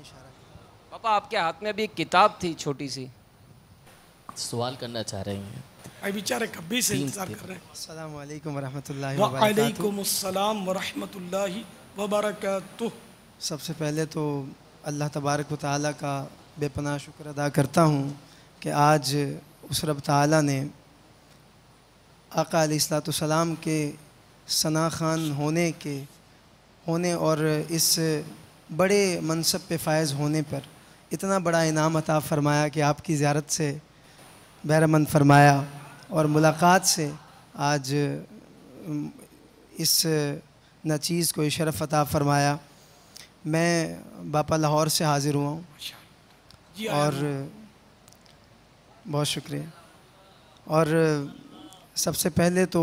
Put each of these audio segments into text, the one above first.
इशारा पापा आपके हाथ में अभी एक किताब थी छोटी सी। सवाल करना चाह रहे हैं। भाई बेचारे कभी से इंतज़ार कर रहे हैं। अस्सलाम वालेकुम वरहमतुल्लाहि वबरकातुहू। वालेकुम अस्सलाम वरहमतुल्लाहि वबरकातुह। सबसे पहले तो अल्लाह तबारक व ताली का बेपनाह शुक्र अदा करता हूँ कि आज उस रब ताली ने आका सलाम के सना खान होने के होने और इस बड़े मनसब पे फायज़ होने पर इतना बड़ा इनाम अता फ़रमाया कि आपकी ज़्यारत से बहरमंद फरमाया और मुलाकात से आज इस न चीज़ को शरफ अता फ़रमाया। मैं बापा लाहौर से हाज़िर हुआ हूँ। और बहुत शुक्रिया। और सबसे पहले तो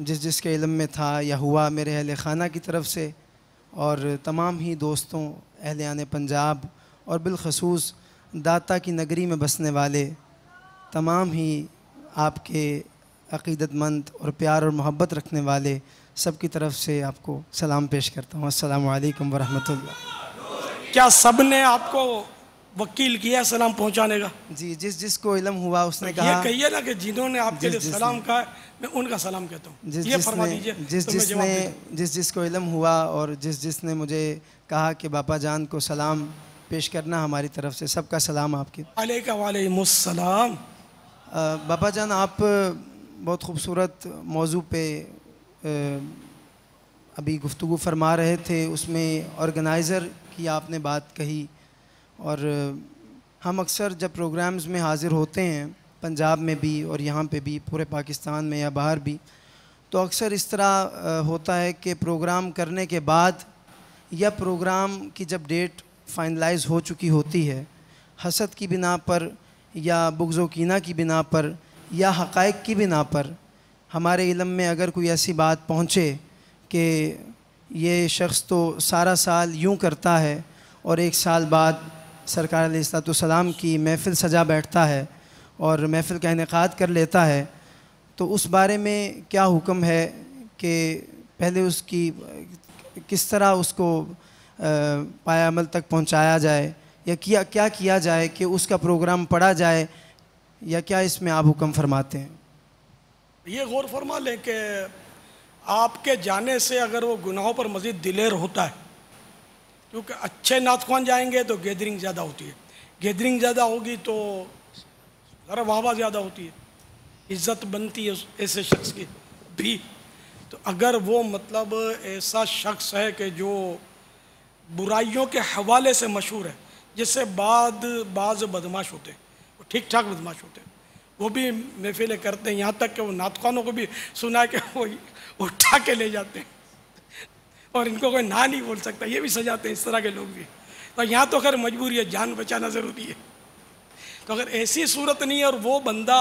जिस जिसके इलम में था या हुआ मेरे अहल ख़ाना की तरफ़ से और तमाम ही दोस्तों अहल आन पंजाब और बिलखसूस दाता की नगरी में बसने वाले, तमाम ही आपके अकीदतमंद और प्यार और मोहब्बत रखने वाले सब की तरफ़ से आपको सलाम पेश करता हूँ। असल वरहमल क्या सबने आपको वकील किया सलाम पहुँचाने का। जी जिस जिसको इलम हुआ उसने ये कहा कहिए ना कि जिन्होंने आपके जिस- लिए जिसने- सलाम कहा मैं उनका सलाम कहता हूँ। जिस ये फरमा जिसने दीजिए जिस तो जिसने जिस जिसको इलम हुआ और जिस जिसने मुझे कहा कि बापा जान को सलाम पेश करना हमारी तरफ़ से सबका सलाम आपके। अ, बापा जान आप बहुत खूबसूरत मौजू पे अभी गुफ्तु फरमा रहे थे उसमें ऑर्गेनाइज़र की आपने बात कही और हम अक्सर जब प्रोग्राम्स में हाज़िर होते हैं, पंजाब में भी और यहाँ पे भी, पूरे पाकिस्तान में या बाहर भी तो अक्सर इस तरह होता है कि प्रोग्राम करने के बाद या प्रोग्राम की जब डेट फाइनलाइज हो चुकी होती है, हसद की बिना पर या बुग्ज़ो कीना की बिना पर या हक़ाइक़ की बिना पर, हमारे इलम में अगर कोई ऐसी बात पहुँचे कि ये शख्स तो सारा साल यूँ करता है और एक साल बाद सरकार सलाम की महफ़िल सजा बैठता है और महफ़िल का इनका कर लेता है तो उस बारे में क्या हुक्म है कि पहले उसकी, किस तरह उसको पाया अमल तक पहुँचाया जाए या किया, क्या किया जाए कि उसका प्रोग्राम पढ़ा जाए या क्या इसमें आप हुक्म फरमाते हैं? ये गौर फरमा लें कि आपके जाने से अगर वो गुनाहों पर मज़ीद दिलेर होता है क्योंकि अच्छे नातखान जाएँगे तो गैदरिंग ज़्यादा होती है। गैदरिंग ज़्यादा होगी तो ज़रा वाहवा ज़्यादा होती है। इज़्ज़त बनती है ऐसे शख्स की भी। तो अगर वो मतलब ऐसा शख्स है कि जो बुराइयों के हवाले से मशहूर है, जिससे बाद, बाज बदमाश होते हैं, वो ठीक ठाक बदमाश होते हैं। वो भी महफिलें करते हैं, यहाँ तक कि वो नातखानों को भी सुना के वो उठा के ले जाते हैं। और इनको कोई ना नहीं बोल सकता। ये भी सजाते हैं इस तरह के लोग भी। तो यहाँ तो खैर मजबूरी है, जान बचाना ज़रूरी है। तो अगर ऐसी सूरत नहीं है और वो बंदा,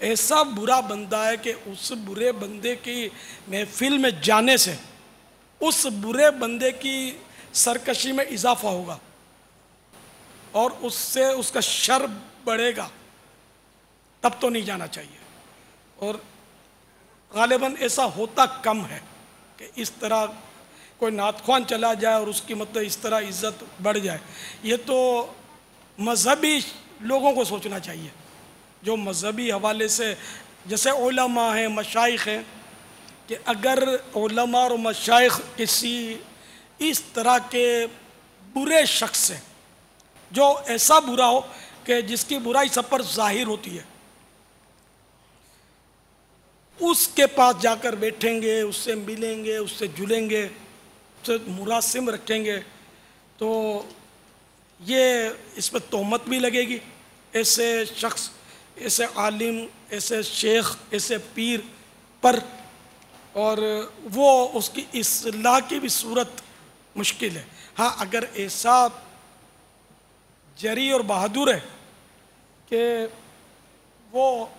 ऐसा बुरा बंदा है कि उस बुरे बंदे की महफिल में जाने से, उस बुरे बंदे की सरकशी में इजाफा होगा और उससे उसका शर बढ़ेगा, तब तो नहीं जाना चाहिए। और गालिबा, ऐसा होता कम है कि इस तरह कोई नातखान चला जाए और उसकी मतलब इस तरह इज़्ज़त बढ़ जाए, ये तो मजहबी लोगों को सोचना चाहिए। जो मजहबी हवाले से, जैसे ओलमा हैं, मशाइख हैं, कि अगर ओलमा और मशाइख किसी इस तरह के बुरे शख्स से जो ऐसा बुरा हो कि जिसकी बुराई सब पर ज़ाहिर होती है, उसके पास जाकर बैठेंगे, उससे मिलेंगे, उससे जुलेंगे उससे मुरासिम रखेंगे तो ये इस पर तोहमत भी लगेगी। ऐसे शख्स, ऐसे आलिम, ऐसे शेख, ऐसे पीर पर, और वो उसकी इसलाह की भी सूरत मुश्किल है। हाँ अगर ऐसा जरी और बहादुर है कि वो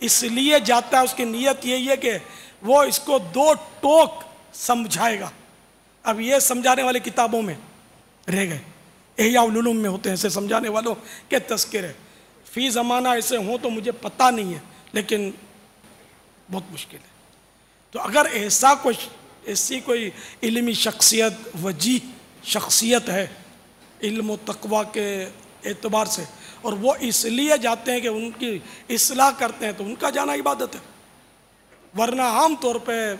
इसलिए जाता है, उसकी नीयत यही है कि वो इसको दो टोक समझाएगा। अब ये समझाने वाले किताबों में रह गए। एहियाउलूम में होते हैं, ऐसे समझाने वालों के तस्करे। फ़ी ज़माना ऐसे हों तो मुझे पता नहीं है, लेकिन बहुत मुश्किल है। तो अगर ऐसा कुछ ऐसी कोई इलमी शख्सियत, वजी शख्सियत है इल्म तकवा के एतबार से, और वो इसलिए जाते हैं कि उनकी इसलाह करते हैं तो उनका जाना इबादत है। वरना आम तौर पे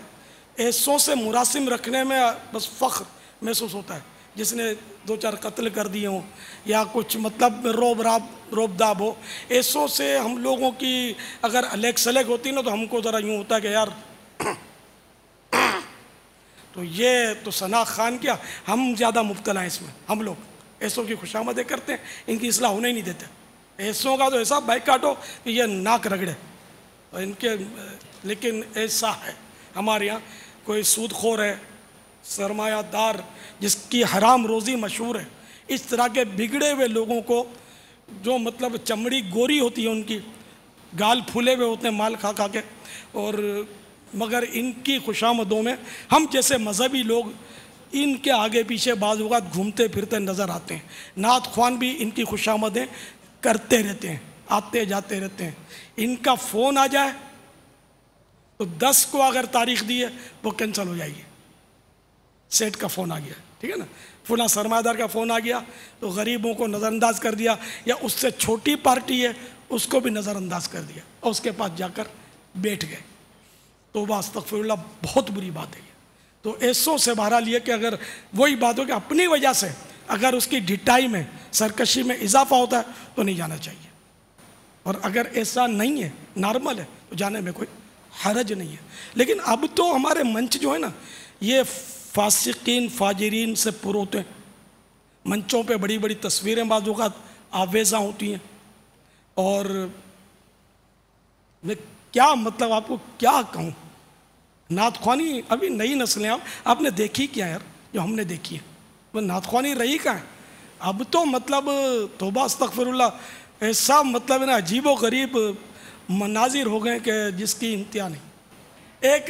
ऐसों से मुरासिम रखने में बस फ़ख्र महसूस होता है। जिसने दो चार कत्ल कर दिए हों, या कुछ मतलब रोब राब रोबदाब हो, ऐसों से हम लोगों की अगर अलेक सलेक होती ना तो हमको ज़रा यूँ होता है कि यार तो ये तो सना खान क्या, हम ज़्यादा मुबतला हैं इसमें, हम लोग ऐसों की खुशामदें करते हैं, इनकी इसलाह होने ही नहीं देते। ऐसों का तो ऐसा बाइक काटो कि ये नाक रगड़े, और इनके लेकिन ऐसा है, हमारे यहाँ कोई सूद खोर है, सरमायादार, जिसकी हराम रोज़ी मशहूर है, इस तरह के बिगड़े हुए लोगों को जो मतलब चमड़ी गोरी होती है उनकी, गाल फूले हुए होते हैं माल खा खा के, और मगर इनकी खुशामदों में हम जैसे मजहबी लोग इनके आगे पीछे बाज घूमते फिरते नज़र आते हैं। नात ख्वान भी इनकी खुशामदें करते रहते हैं, आते जाते रहते हैं। इनका फ़ोन आ जाए तो दस को अगर तारीख दी है, वो कैंसिल हो जाएगी। सेठ का फ़ोन आ गया, ठीक है ना? फुला सरमादार का फ़ोन आ गया तो गरीबों को नज़रअंदाज कर दिया, या उससे छोटी पार्टी है, उसको भी नज़रअंदाज कर दिया, और उसके पास जाकर बैठ गए। तो वास्तफ़िल्ला बहुत बुरी बात है तो ऐसों से बहरहाल ये कि अगर वही बात हो कि अपनी वजह से अगर उसकी ढिटाई में, सरकशी में इजाफा होता है तो नहीं जाना चाहिए। और अगर ऐसा नहीं है, नॉर्मल है तो जाने में कोई हरज नहीं है। लेकिन अब तो हमारे मंच जो है ना, ये फासिकीन, फाजरीन से पुर होते हैं। मंचों पे बड़ी बड़ी तस्वीरें बाजू का आवेज़ा होती हैं। और मैं क्या मतलब आपको क्या कहूँ? नातख्वानी अभी नई नस्लें आप, आपने देखी क्या यार, जो हमने देखी है? वो नातख्वानी रही कहाँ है? अब तो मतलब तोबा अस्तफरल्ला ऐसा मतलब है ना अजीब व गरीब मनाजिर हो गए कि जिसकी इंतहा नहीं। एक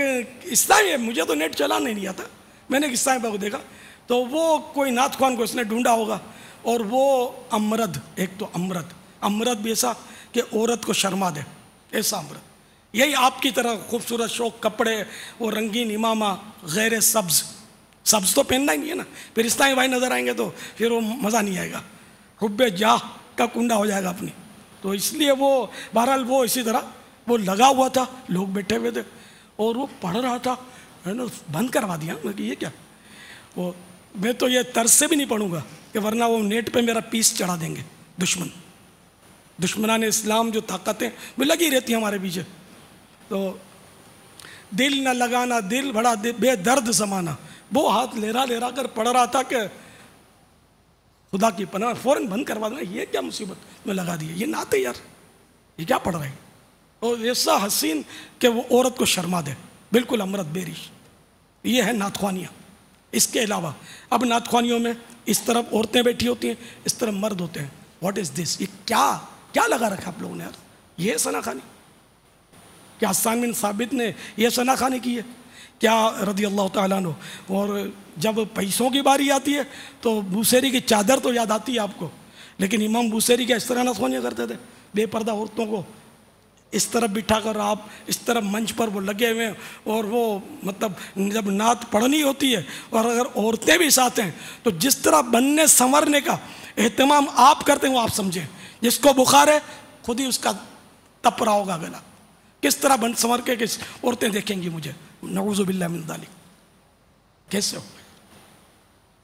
इस्लामी मुझे तो नेट चला नहीं आता मैंने एक इस्लामी को देखा तो वो कोई नाथ खान को उसने ढूंढा होगा, और वो अमरद, एक तो अमरद। अमरद भी ऐसा कि औरत को शर्मा दे, ऐसा अमरद। यही आपकी तरह खूबसूरत शौक, कपड़े वो रंगीन इमामा, गैर सब्ज़। सब्ज़ तो पहनना ही नहीं है ना। फिर इस्लामी भाई नज़र आएँगे तो फिर वो मज़ा नहीं आएगा। हुब्बे जाह का कुंडा हो जाएगा अपनी। तो इसलिए वो, बहरहाल वो इसी तरह, वो लगा हुआ था, लोग बैठे हुए थे, और वो पढ़ रहा था, है ना, बंद करवा दिया, मैं कि ये क्या? वो, मैं तो ये तरस से भी नहीं पढ़ूँगा कि वरना वो नेट पे मेरा पीस चढ़ा देंगे, दुश्मन। दुश्मनान इस्लाम जो ताकतें वो लगी रहती हमारे पीछे। तो दिल न लगाना, दिल बड़ा बेदर्द समाना। वो हाथ लेरा लेरा कर पढ़ रहा था कि खुदा की पना फ़ौरन बंद करवा देना, ये क्या मुसीबत? में लगा दिया। ये नाते यार। ये क्या पढ़ रहे हैं? और ऐसा हसीन कि वो औरत को शर्मा दे। बिल्कुल अमृत बेरिश ये है नाथख्वानियाँ इसके अलावा, अब नाथख्वानियों में इस तरफ़ औरतें बैठी होती हैं, इस तरफ़ मर्द होते हैं। व्हाट इज़ दिस ये क्या क्या लगा रखा आप लोगों ने यार? ये सना खानी। क्या बिन साबित ने यह सना खानी की है? क्या रदी अल्लाह तु और जब पैसों की बारी आती है तो बूसेरी की चादर तो याद आती है आपको। लेकिन इमाम बूसेरी क्या इस तरह ना सोनिया करते थे? बेपर्दा औरतों को इस तरफ़ बिठा कर आप इस तरफ़ मंच पर वो लगे हुए हैं, और वो मतलब जब नात पढ़नी होती है, और अगर औरतें भी साथ हैं तो जिस तरह बनने संवरने का अहतमाम आप करते हैं, वो आप समझें। जिसको बुखार है, खुद ही उसका तप रहा होगा गला। किस तरह बन संवर के, किस औरतें देखेंगी मुझे। नवजुबिल्लामिनदाली कैसे हो?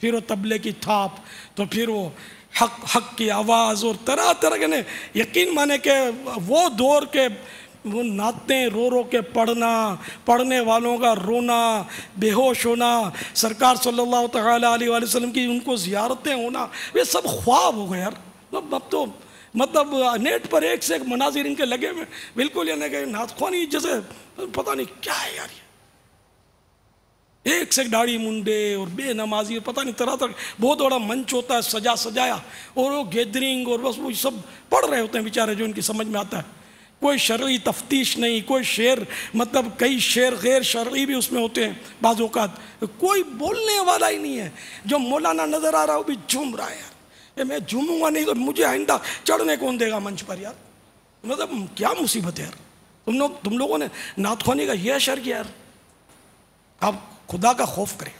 फिर वो तबले की थाप तो फिर वो हक हक की आवाज़ और तरह तरह के ने, यकीन माने के वो दौर के वो नाते रो रो के पढ़ना, पढ़ने वालों का रोना, बेहोश होना, सरकार सल्लल्लाहु अलैहि वसल्लम की उनको ज़ियारतें होना, ये सब ख्वाब हो गए यार। अब तो मतलब नेट पर एक से एक मनाजिर इनके लगे हुए बिल्कुल ये यानी कि नाथखानी जैसे, पता नहीं क्या है यार ये। एक से दाढ़ी मुंडे और बेनमाजी और पता नहीं तरह तरह बहुत बड़ा मंच होता है, सजा सजाया। और वो गैदरिंग और बस वो सब पढ़ रहे होते हैं बेचारे जो इनकी समझ में आता है। कोई शर्री तफ्तीश नहीं, कोई शेर मतलब कई शेर, गैर शर्री भी उसमें होते हैं बाज़ात कोई बोलने वाला ही नहीं है। जो मौलाना नज़र आ रहा है, वो भी झूम रहा है यार। मैं झूमूँगा नहीं तो मुझे आइंदा चढ़ने कौन देगा मंच पर यार? मतलब क्या मुसीबत है यार? तुम लोग, तुम लोगों ने नाथखानी का यह शर किया यार। आप खुदा का खौफ करें।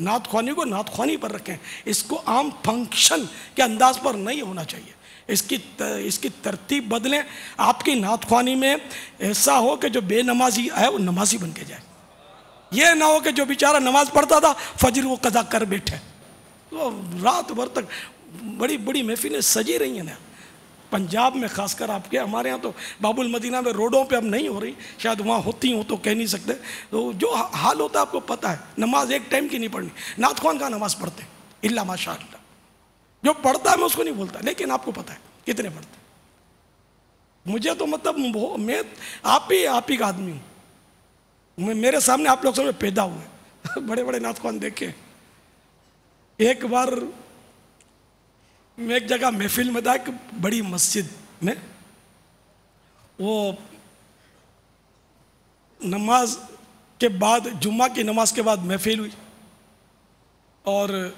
नात ख्वानी को नात ख्वानी पर रखें। इसको आम फ़ंक्शन के अंदाज पर नहीं होना चाहिए। इसकी त, इसकी तरतीब बदलें। आपकी नात ख्वानी में ऐसा हो कि जो बेनमाजी है वो नमाजी बन के जाए। ये ना हो कि जो बेचारा नमाज़ पढ़ता था फजर वो कदा कर बैठे। तो रात भर तक बड़ी बड़ी महफिलें सजी रही हैं ना। पंजाब में खासकर आपके, हमारे यहाँ तो बाबुल मदीना में रोडों पे अब नहीं हो रही, शायद वहाँ होती हो तो कह नहीं सकते। तो जो हाल होता है आपको पता है, नमाज़ एक टाइम की नहीं पढ़नी नाथ खान का नमाज़ पढ़ते इल्ला माशा जो पढ़ता है मैं उसको नहीं बोलता, लेकिन आपको पता है कितने पढ़ते मुझे तो मतलब मैं आप ही आप ही का आदमी हूँ। मैं, मेरे सामने आप लोग सब पैदा हुए बड़े बड़े नाथ खान देखे। एक बार मैं एक जगह महफिल में था, एक बड़ी मस्जिद में। वो नमाज़ के बाद, जुम्मा की नमाज़ के बाद महफिल हुई। और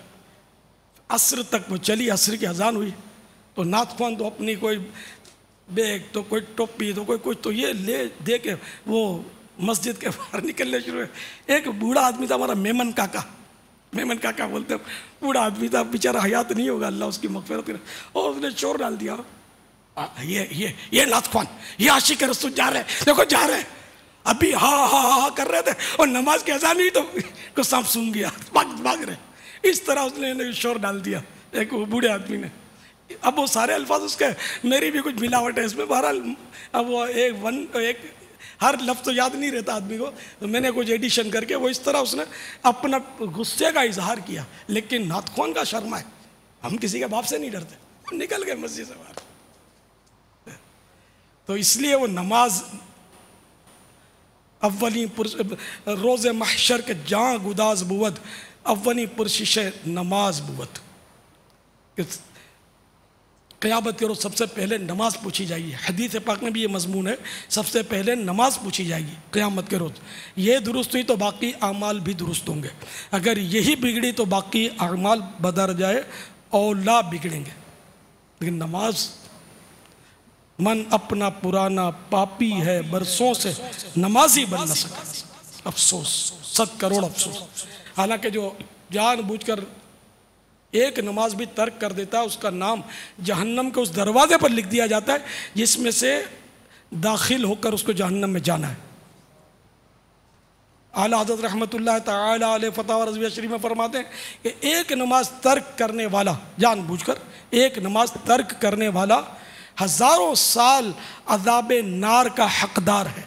असर तक वो चली, असर की अजान हुई। तो नाथ खान तो अपनी कोई बैग तो कोई टोपी तो कोई कुछ तो ये ले, दे के वो मस्जिद के बाहर निकलने शुरू हुए। एक बूढ़ा आदमी था, हमारा मेमन काका। मेमन काका बोलते बूढ़ा आदमी था, बेचारा हयात नहीं होगा, अल्लाह उसकी मकफरत कर। और उसने चोर डाल दिया। ये ये ये नाथ खान ये आशिक रसूल जा रहे देखो, जा रहे अभी हा हा हा कर रहे थे, और नमाज़ के अजान हुई तो को सांप सूंघ गया। भाग भाग रहे। इस तरह उसने शोर डाल दिया, एक बूढ़े आदमी ने। अब वो सारे अल्फाज उसके, मेरी भी कुछ मिलावट है, इसमें बहरहाल, अब वो एक वन, एक हर लफ्ज़ तो याद नहीं रहता आदमी को। तो मैंने कुछ एडिशन करके वो इस तरह उसने अपना गुस्से का इजहार किया। लेकिन नाथखोन का शर्मा है। हम किसी के बाप से नहीं डरते। हम निकल गए मस्जिद से बाहर। तो इसलिए वो नमाज़ अव्वली रोज़ महशर के जहाँ गुदाज बुवत, अव्वली पुरशिश नमाज़ बुवत। क़यामत के रोज़ सबसे पहले नमाज़ पूछी जाएगी। हदीस पाक में भी ये मजमून है, सबसे पहले नमाज़ पूछी जाएगी क़यामत के रोज़। ये दुरुस्त हुई तो बाकी अमाल भी दुरुस्त होंगे। अगर यही बिगड़ी तो बाकी अमाल बदर जाए और औला बिगड़ेंगे। लेकिन नमाज़, मन अपना पुराना पापी है, बरसों से नमाजी बन न सका। अफसोस, सत करोड़ अफसोस। हालाँकि जो जान बूझकर एक नमाज़ भी तर्क कर देता है, उसका नाम जहन्नम के उस दरवाजे पर लिख दिया जाता है, जिसमें से दाखिल होकर उसको जहन्नम में जाना है। आला हज़रत रहमत फ़तः रजवी शरीफ में फरमाते हैं कि एक नमाज़ तर्क करने वाला, जान बूझकर, एक नमाज़ तर्क करने वाला हज़ारों साल अजाब नार का हकदार है।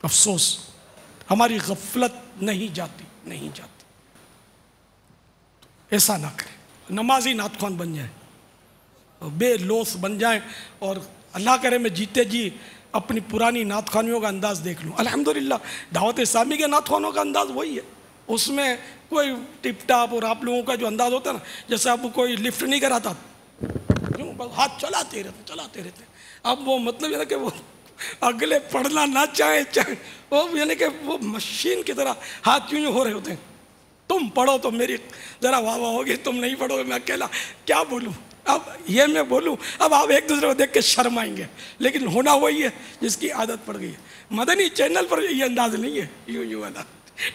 अफसोस, हमारी गफलत नहीं जाती नहीं जाती। ऐसा ना करें। नमाजी नात खान बन जाए? बेलोस बन जाए और अल्लाह करे मैं जीते जी अपनी पुरानी नात खानियों का अंदाज देख लूँ। अल्हम्दुलिल्लाह, दावत इस्लामी के नात खानों का अंदाज वही है। उसमें कोई टिप टाप और आप लोगों का जो अंदाज होता है ना, जैसे आप कोई लिफ्ट नहीं कराता क्यों बस हाथ चलाते रहते चलाते रहते। अब वो मतलब है कि वो अगले पढ़ना ना चाहे चाहे, वो यानी कि वो मशीन की तरह हाथ यूँ हो रहे होते हैं। तुम पढ़ो तो मेरी ज़रा वाह वाह होगी, तुम नहीं पढ़ोगे, मैं अकेला। क्या बोलूँ? अब ये मैं बोलूँ, अब आप एक दूसरे को देख के शर्म आएँगे लेकिन होना वही है जिसकी आदत पड़ गई है। मदनी चैनल पर ये अंदाज नहीं है, यूँ यूँ वाला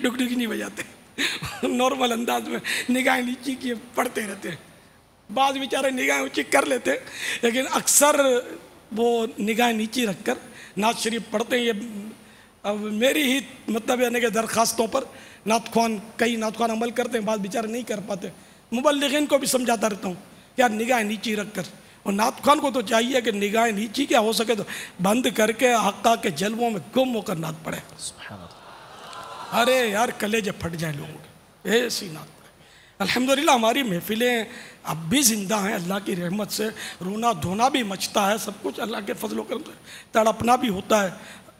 डुक नहीं बजाते नॉर्मल अंदाज में निगाह नीची की पढ़ते रहते हैं। बाद बेचारे निगाह ऊँची कर लेते हैं, लेकिन अक्सर वो निगाह नीची रखकर, नाज शरीफ पढ़ते हैं। ये अब मेरी ही मतलब यानी कि दरख्वास्तों पर नात खान कई नात खान अमल करते हैं बात बेचारे नहीं कर पाते। मुबलिन को भी समझाता रहता हूँ यार निगाह नीची रख कर। और नात खान को तो चाहिए कि निगाह नीची क्या हो सके तो बंद करके हक्का के जलवों में गुम होकर नात पड़े। अरे यार कलेजे फट जाए लोगों के। ऐसी नात अल्हम्दुलिल्लाह हमारी महफिलें अब भी ज़िंदा हैं अल्लाह की रहमत से। रोना धोना भी मचता है सब कुछ अल्लाह के फजल करम से तड़पना भी होता है।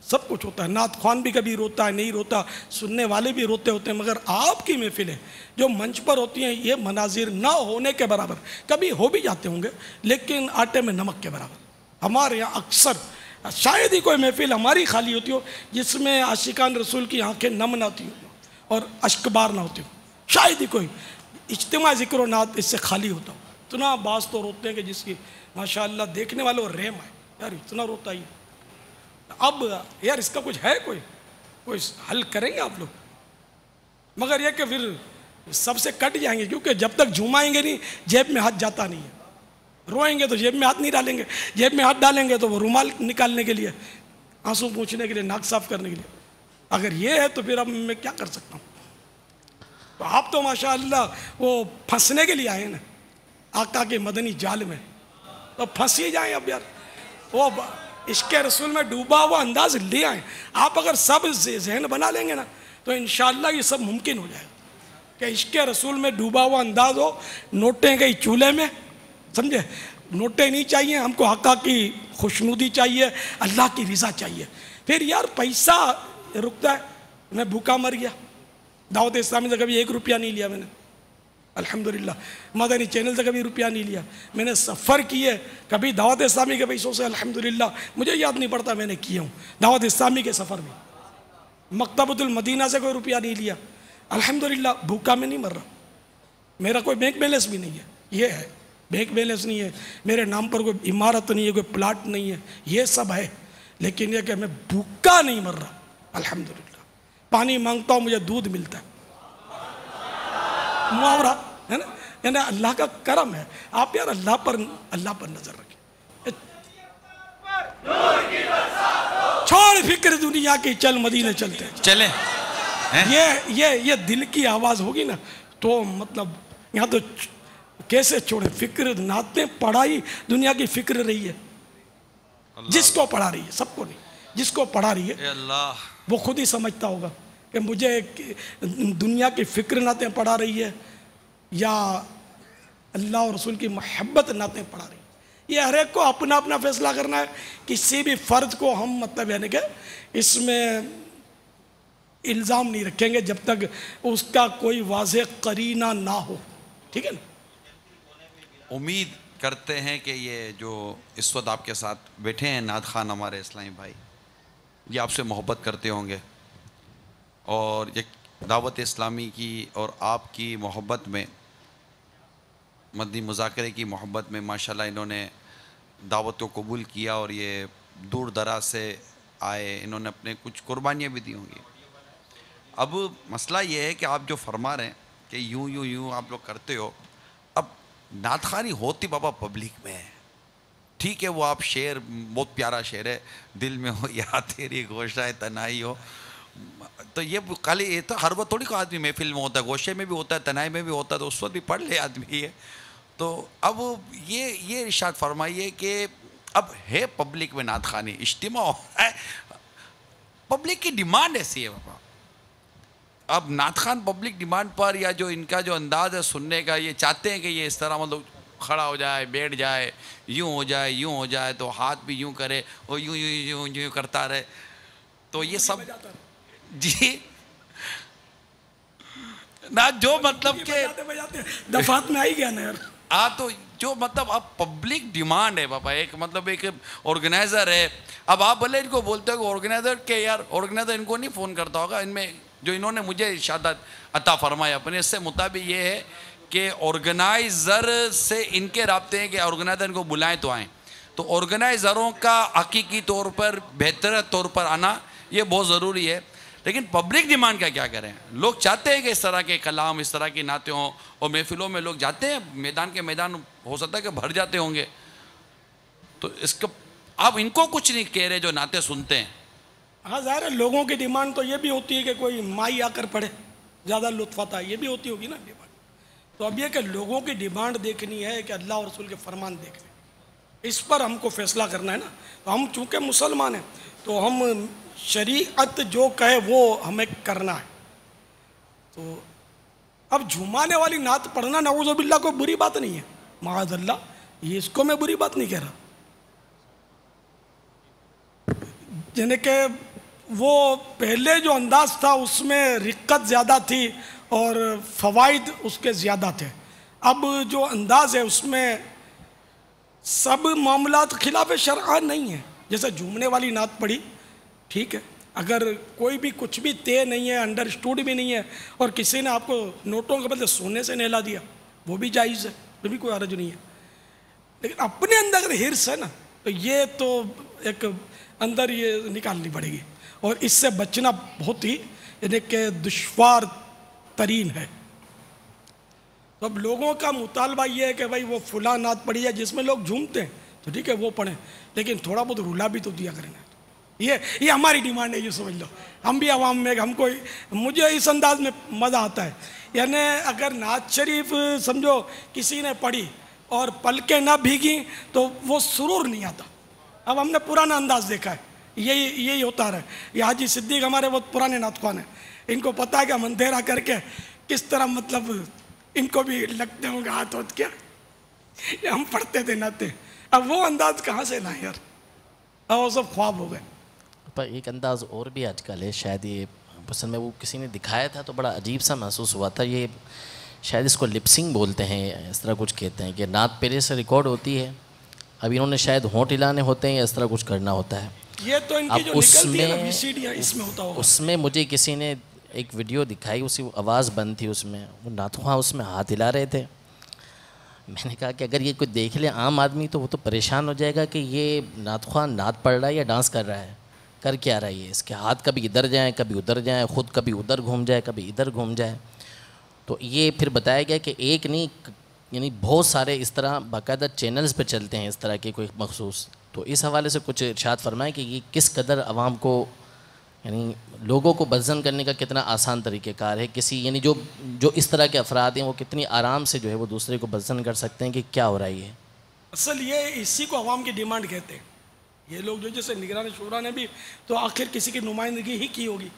सब कुछ होता है। नात खान भी कभी रोता है, नहीं रोता, सुनने वाले भी रोते होते हैं, मगर आपकी महफिलें, जो मंच पर होती हैं, ये मनाजिर ना होने के बराबर, कभी हो भी जाते होंगे, लेकिन आटे में नमक के बराबर। हमारे यहाँ अक्सर, शायद ही कोई महफिल हमारी खाली होती हो, जिसमें आशिकान रसूल की आँखें नम ना होती हो, और अश्कबार ना होती हो। शायद ही कोई, इज्तम ज़िक्र नात इससे खाली होता हो। इतना बास तो रोते हैं कि जिसकी माशा देखने वाले रेम है। यार, इतना रोता ही। अब यार इसका कुछ है कोई? कोई हल करेंगे आप लोग? मगर यह कि फिर सबसे कट जाएँगे, क्योंकि जब तक झुमाएँगे नहीं, जेब में हाथ जाता नहीं है। रोएँगे तो जेब में हाथ नहीं डालेंगे। जेब में हाथ डालेंगे तो वो रुमाल निकालने के लिए, आँसू पूछने के लिए, नाक साफ़ करने के लिए। अगर ये है तो फिर अब मैं क्या कर सकता हूँ? तो आप तो माशाल्लाह वो फंसने के लिए आए ना, आका के मदनी जाल में। तो फंस ही जाए अब यार। वो इसके रसूल में डूबा हुआ अंदाज ले आए। आप अगर सब जहन बना लेंगे ना तो इन ये सब मुमकिन हो जाएगा। कि इश्क रसूल में डूबा हुआ अंदाज हो, नोटें गई चूल्हे में, समझे? नोटें नहीं चाहिए, हमको हका की खुशनुदी चाहिए, अल्लाह की रिज़ा चाहिए। फिर यार पैसा रुकता है, मैं भूखा मर गया। दावत इस्लामी से कभी एक रुपया नहीं लिया मैंने। अल्हम्दुलिल्लाह। मदनी चैनल से कभी रुपया नहीं लिया। मैंने सफ़र किए, कभी दावत इस्लामी के पैसों से, अल्हम्दुलिल्लाह। मुझे याद नहीं पड़ता मैंने किया हूँ। दावत इस्लामी के सफ़र में। मकतबतुल मदीना से कोई रुपया नहीं लिया। अल्हम्दुलिल्लाह, भूखा में नहीं मर रहा। मेरा कोई बैंक बैलेंस भी नहीं है। ये है। बैंक बैलेंस नहीं है। मेरे नाम पर कोई इमारत नहीं है, कोई प्लाट नहीं है। ये सब है। लेकिन यह कि मैं भूखा नहीं मर रहा। अल्हम्दुलिल्लाह। पानी माँगता हूँ, मुझे दूध मिलता है। मुहावरा है ना? यानी अल्लाह का करम है। आप यार अल्लाह पर अल्लाह पर नज़र रखें। छोड़ फ़िक्र दुनिया की चल मदीने चलते चले। ये ये ये दिल की आवाज़ होगी ना तो मतलब यहाँ तो कैसे छोड़े? फ़िक्र नाते पढ़ाई दुनिया की फ़िक्र रही है। जिसको पढ़ा रही है सबको नहीं। जिसको पढ़ा रही है वो खुद ही समझता होगा। कि मुझे दुनिया की फ़िक्र नाते पढ़ा रही है, या अल्लाह और रसूल की मोहब्बत नाते पढ़ा रही है। ये हर एक को अपना अपना फैसला करना है। किसी भी फ़र्ज़ को हम मतलब यानी कि इसमें इल्ज़ाम नहीं रखेंगे जब तक उसका कोई वाज करीना ना हो। ठीक है ना? उम्मीद करते हैं कि ये जो इस वक्त आपके साथ बैठे हैं नाद खान हमारे इस्लामी भाई, ये आपसे मोहब्बत करते होंगे। और दावत इस्लामी की और आपकी मोहब्बत में मदी मुजाकरे की मोहब्बत में माशाल्लाह इन्होंने दावत को कबूल किया और ये दूर दराज से आए। इन्होंने अपने कुछ कुर्बानियाँ भी दी होंगी। अब मसला ये है कि आप जो फरमा रहे हैं कि यूँ यूँ यूँ आप लोग करते हो, अब नातखानी होती बाबा पब्लिक में। है ठीक है, वो आप शेर, बहुत प्यारा शेर है, दिल में हो या तेरी गोशा तनाई हो तो ये खाली ये तो हर वक्त थोड़ी को आदमी महफिल में होता है गोशे में भी होता है तनाई में भी होता है तो उस वक्त भी पढ़ ले आदमी है तो अब ये ये इर्शाद फरमाइए कि अब है पब्लिक में नात खानी इज्तिमा हो रहा है। पब्लिक की डिमांड ऐसी है बाबा। अब नात खान पब्लिक डिमांड पर या जो इनका जो अंदाज़ है सुनने का ये चाहते हैं कि ये इस तरह मतलब खड़ा हो जाए बैठ जाए यूँ हो जाए यूँ हो जाए तो हाथ भी यूँ करे और यूँ यूँ यूँ यूँ करता रहे। तो ये सब जी। ना जो मतलब के दफात में आई गया ना यार। हाँ तो जो मतलब अब पब्लिक डिमांड है पापा एक मतलब एक ऑर्गेनाइजर है। अब आप भले इनको बोलते हो ऑर्गेनाइजर के यार ऑर्गेनाइजर इनको नहीं फ़ोन करता होगा इनमें जो इन्होंने मुझे इशादत अता फरमाया अपने इससे मुताबिक ये है कि ऑर्गेनाइज़र से इनके रबते हैं कि ऑर्गेनाइज़र इनको बुलाएँ तो आएँ। तो ऑर्गेनाइज़रों का हकीकी तौर पर बेहतर तौर पर आना ये बहुत ज़रूरी है। लेकिन पब्लिक डिमांड का क्या करें? लोग चाहते हैं कि इस तरह के कलाम, इस तरह की नाते हों और महफिलों में लोग जाते हैं, मैदान के मैदान हो सकता है कि भर जाते होंगे। तो इसका, आप इनको कुछ नहीं कह रहे जो नाते सुनते हैं। हाँ ज़ाहिर है लोगों की डिमांड तो ये भी होती है कि कोई माई आकर पढ़े, ज़्यादा लुत्फ आता है ये भी होती होगी ना डिमांड तो अब यह कि लोगों की डिमांड देखनी है कि अल्लाह और रसूल के फरमान देखने। इस पर हमको फैसला करना है ना। तो हम चूँकि मुसलमान हैं तो हम शरीयत जो कहे वो हमें करना है। तो अब झुमाने वाली नात पढ़ना नवजुबिल्ला कोई बुरी बात नहीं है। महाजल्ला ये इसको मैं बुरी बात नहीं कह रहा। यानी कि वो पहले जो अंदाज था उसमें रिक्कत ज़्यादा थी और फ़वाद उसके ज़्यादा थे। अब जो अंदाज है उसमें सब मामला खिलाफ शरा नहीं है। जैसे झूमने वाली नात पड़ी ठीक है? अगर कोई भी कुछ भी तय नहीं है अंडरस्टूड भी नहीं है, और किसी ने आपको नोटों के बदले सोने से नहला दिया, वो भी जायज़ है वो भी कोई अर्ज़ नहीं है। लेकिन अपने अंदर अगर हिरस है ना तो ये तो एक अंदर ये निकालनी पड़ेगी। और इससे बचना बहुत ही यानी कि दुश्वार तरीन है। तो अब लोगों का मुतालबा ये है कि भाई वो फुला नात पड़ी है, जिसमें लोग झूमते हैं तो ठीक है, वो पढ़ें। लेकिन थोड़ा बहुत रुला भी तो दिया करें। ये ये हमारी डिमांड है, ये समझ लो। हम भी आवाम में, हमको मुझे इस अंदाज में मज़ा आता है। यानी अगर नाज शरीफ, समझो, किसी ने पढ़ी और पलकें ना भीगी तो वो सुरूर नहीं आता। अब हमने पुराना अंदाज देखा है। यही यही होता रहा। ये हाजी सिद्दीक हमारे बहुत पुराने नातखान हैं। इनको पता है कि हम अंधेरा करके किस तरह मतलब इनको भी लगते होंगे, हाथ होत क्या? हम पढ़ते थे नाते। अब वो अंदाज कहाँ से लाए यार? अब वो सब ख्वाब हो गए। पर एक अंदाज और भी आजकल है शायद ये पसंद में वो किसी ने दिखाया था तो बड़ा अजीब सा महसूस हुआ था। ये शायद इसको लिपसिंग बोलते हैं इस तरह कुछ कहते हैं कि नात पहले से रिकॉर्ड होती है अब इन्होंने शायद होंठ हिलाने होते हैं या इस तरह कुछ करना होता है। ये तो इनकी अब उसमें- इसमें होता होगा। उसमें मुझे किसी ने एक वीडियो दिखाई उसी आवाज़ बंद थी उसमें वो नाथुआ उसमें हाथ हिला रहे थे। मैंने कहा कि अगर ये कोई देख ले आम आदमी तो वो तो परेशान हो जाएगा कि ये नाथुआ नात पढ़ रहा है या डांस कर रहा है। कर क्या रहा है। इसके हाथ कभी इधर जाएँ, कभी उधर जाएँ, खुद कभी उधर घूम जाए, कभी इधर घूम जाए। तो ये फिर बताया गया कि एक नहीं यानी बहुत सारे इस तरह बाकायदा चैनल्स पे चलते हैं इस तरह के कोई मखसूस। तो इस हवाले से कुछ इर्शाद फरमाएँ कि ये किस कदर आवाम को, यानी लोगों को बजन करने का कितना आसान तरीक़ेकार है। किसी, यानी जो जो इस तरह के अफराद हैं, वो कितनी आराम से जो है वो दूसरे को बजन कर सकते हैं कि क्या हो रहा है असल ये इसी को आवाम की डिमांड कहते हैं। ये लोग जो जैसे निगरान शुरा ने भी तो आखिर किसी की नुमाइंदगी ही की होगी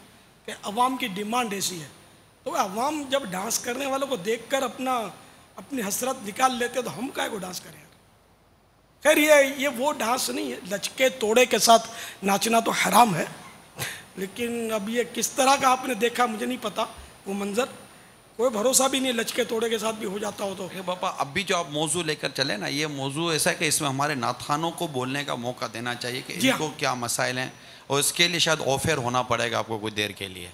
कि अवाम की डिमांड ऐसी है। तो अवाम जब डांस करने वालों को देख कर अपना, अपनी हसरत निकाल लेते तो हम काय को डांस करें खैर, ये ये वो डांस नहीं है। लचके तोड़े के साथ नाचना तो हराम है। लेकिन अब ये किस तरह का आपने देखा मुझे नहीं पता। वो मंज़र कोई भरोसा भी नहीं लचके तोड़े के साथ भी हो जाता हो तो। पापा अब भी जो आप मौजू लेकर चले ना ये मौजू ऐसा है कि इसमें हमारे नाथानों को बोलने का मौका देना चाहिए कि हाँ। इनको क्या मसाइल हैं और इसके लिए शायद ऑफेयर होना पड़ेगा आपको कुछ देर के लिए।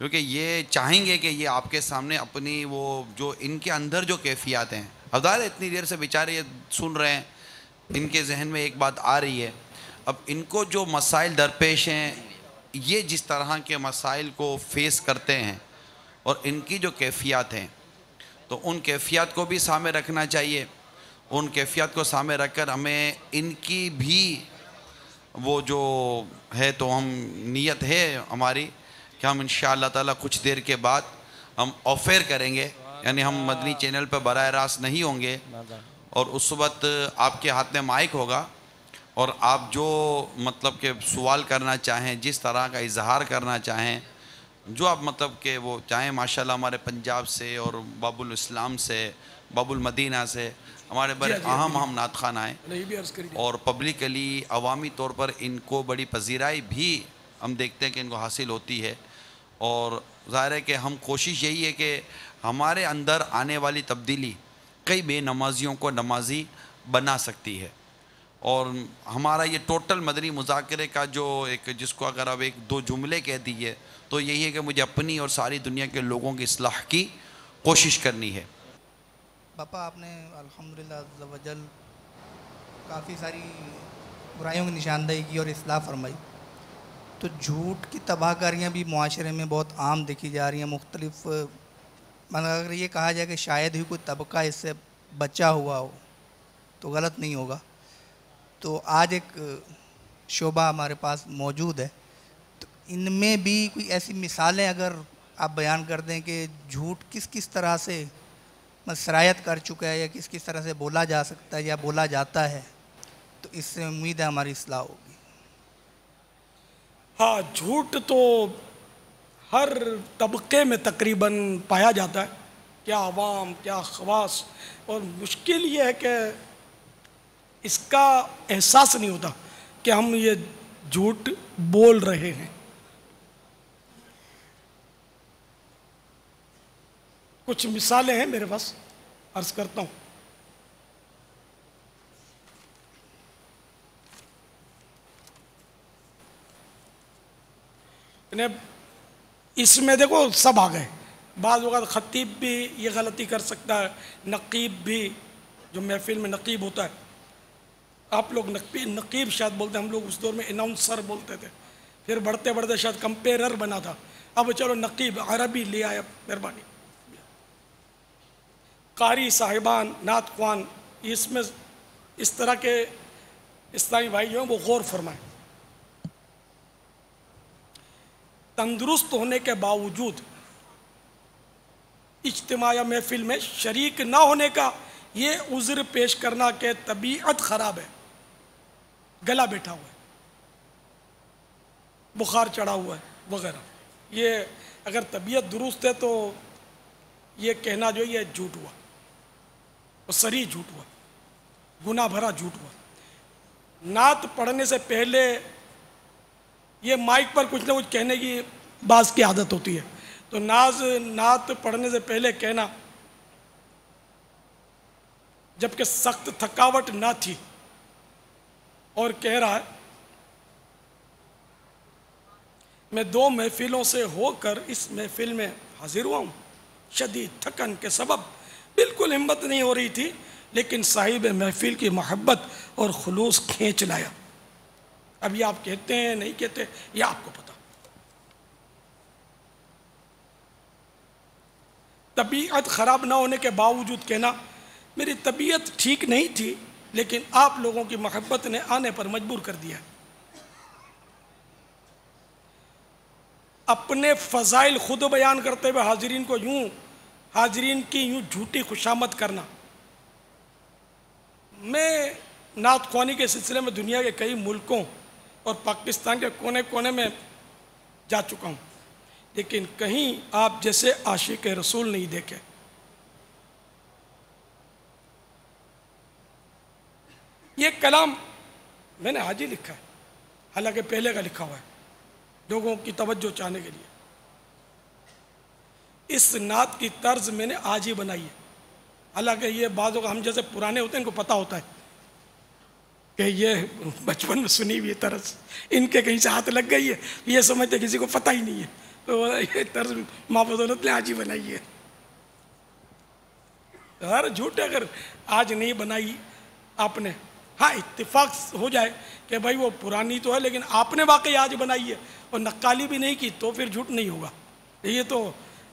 क्योंकि ये चाहेंगे कि ये आपके सामने अपनी वो जो इनके अंदर जो कैफियत हैं अब दादा इतनी देर से बेचारे ये सुन रहे हैं इनके जहन में एक बात आ रही है। अब इनको जो मसाइल दरपेश हैं ये जिस तरह के मसाइल को फेस करते हैं और इनकी जो कैफियत हैं तो उन कैफियत को भी सामने रखना चाहिए। उन कैफियत को सामने रखकर हमें इनकी भी वो जो है तो हम नीयत है हमारी कि हम इन ताला कुछ देर के बाद हम ऑफेयर करेंगे। यानी हम मदनी चैनल पर बर रास्त नहीं होंगे। और उस वक्त आपके हाथ में माइक होगा और आप जो मतलब के सवाल करना चाहें, जिस तरह का इजहार करना चाहें जो आप मतलब के वो चाहें माशाल्लाह हमारे पंजाब से और बाबुल इस्लाम से बाबुल मदीना से हमारे बड़े अहम अहम नात खान आए। और पब्लिकली अवामी तौर पर इनको बड़ी पजीराई भी हम देखते हैं कि इनको हासिल होती है। और ज़ाहिर है कि हम कोशिश यही है कि हमारे अंदर आने वाली तब्दीली कई बेनमाजियों को नमाजी बना सकती है। और हमारा ये टोटल मदनी मुजाकरे का जो एक जिसको अगर आप एक दो जुमले कह दीजिए तो यही है कि मुझे अपनी और सारी दुनिया के लोगों की असलाह की कोशिश करनी है। पापा, आपने अल्हम्दुलिल्लाह काफ़ी सारी बुराइयों की निशानदेही की और इसलाह फरमाई। तो झूठ की तबाहकारियाँ भी माशरे में बहुत आम देखी जा रही हैं, मुख्तलिफ़ मतलब अगर ये कहा जाए कि शायद ही कोई तबका इससे बचा हुआ हो तो गलत नहीं होगा। तो आज एक शोबा हमारे पास मौजूद है। इनमें भी कोई ऐसी मिसालें अगर आप बयान कर दें कि झूठ किस किस तरह से मतलब सरायत कर चुका है या किस किस तरह से बोला जा सकता है या बोला जाता है तो इससे उम्मीद है हमारी इसलाह होगी। हाँ झूठ तो हर तबके में तकरीबन पाया जाता है। क्या आवाम, क्या खवास, और मुश्किल ये है कि इसका एहसास नहीं होता कि हम ये झूठ बोल रहे हैं। कुछ मिसालें हैं मेरे पास, अर्ज़ करता हूँ। इसमें देखो, सब आ गए। बाद वक़्त ख़तीब भी ये गलती कर सकता है, नकीब भी, जो महफिल में नकीब होता है। आप लोग नकीब नकीब शायद बोलते हैं, हम लोग उस दौर में अनाउंसर बोलते थे। फिर बढ़ते बढ़ते शायद कंपेरर बना था। अब चलो नकीब, अरबी ले आया मेहरबानी। कारी साहिबान नात खान इसमें इस तरह के इस्लामी भाई जो हैं, वो गौर फरमाएँ। तंदुरुस्त होने के बावजूद इज्तमा या महफिल में शरीक ना होने का ये उज़्र पेश करना के तबीयत ख़राब है। गला बैठा हुआ है। बुखार चढ़ा हुआ है, वगैरह। ये अगर तबीयत दुरुस्त है तो ये कहना जो ये झूठ हुआ। और सरी झूठ हुआ, गुना भरा झूठ हुआ। नात पढ़ने से पहले ये माइक पर कुछ ना कुछ कहने की बाज की आदत होती है। तो नाज, नात पढ़ने से पहले कहना, जबकि सख्त थकावट ना थी, और कह रहा है, मैं दो महफिलों से होकर इस महफिल में हाजिर हुआ हूँ। शदीद थकन के सबब बिल्कुल हिम्मत नहीं हो रही थी, लेकिन साहिब महफिल की मोहब्बत और खलूस खींच लाया। अभी आप कहते हैं, नहीं कहते, ये आपको पता। तबीयत ख़राब ना होने के बावजूद कहना, मेरी तबीयत ठीक नहीं थी, लेकिन आप लोगों की मोहब्बत ने आने पर मजबूर कर दिया। अपने फ़जाइल खुद बयान करते हुए हाजरीन को यूँ हाजरीन की यूँ झूठी खुशामद करना। मैं नात ख्वानी के सिलसिले में दुनिया के कई मुल्कों और पाकिस्तान के कोने कोने में जा चुका हूँ। लेकिन कहीं आप जैसे आशिक रसूल नहीं देखे। ये कलाम मैंने आज ही लिखा है। हालाँकि पहले का लिखा हुआ है। लोगों की तवज्जो चाहने के लिए। इस नात की तर्ज मैंने आज ही बनाई है। हालाँकि ये बाज़ों का हम जैसे पुराने होते हैं, इनको पता होता है कि ये बचपन में सुनी हुई तर्ज, इनके कहीं से हाथ लग गई है ये समझते किसी को पता ही नहीं है। तो ये तर्ज माँ बदौलत ने आज ही बनाई है। हर झूठ अगर आज नहीं बनाई आपने हाँ इत्तेफाक हो जाए कि भाई वो पुरानी तो है, लेकिन आपने वाकई आज बनाई है, और नक्काली भी नहीं की तो फिर झूठ नहीं होगा। ये तो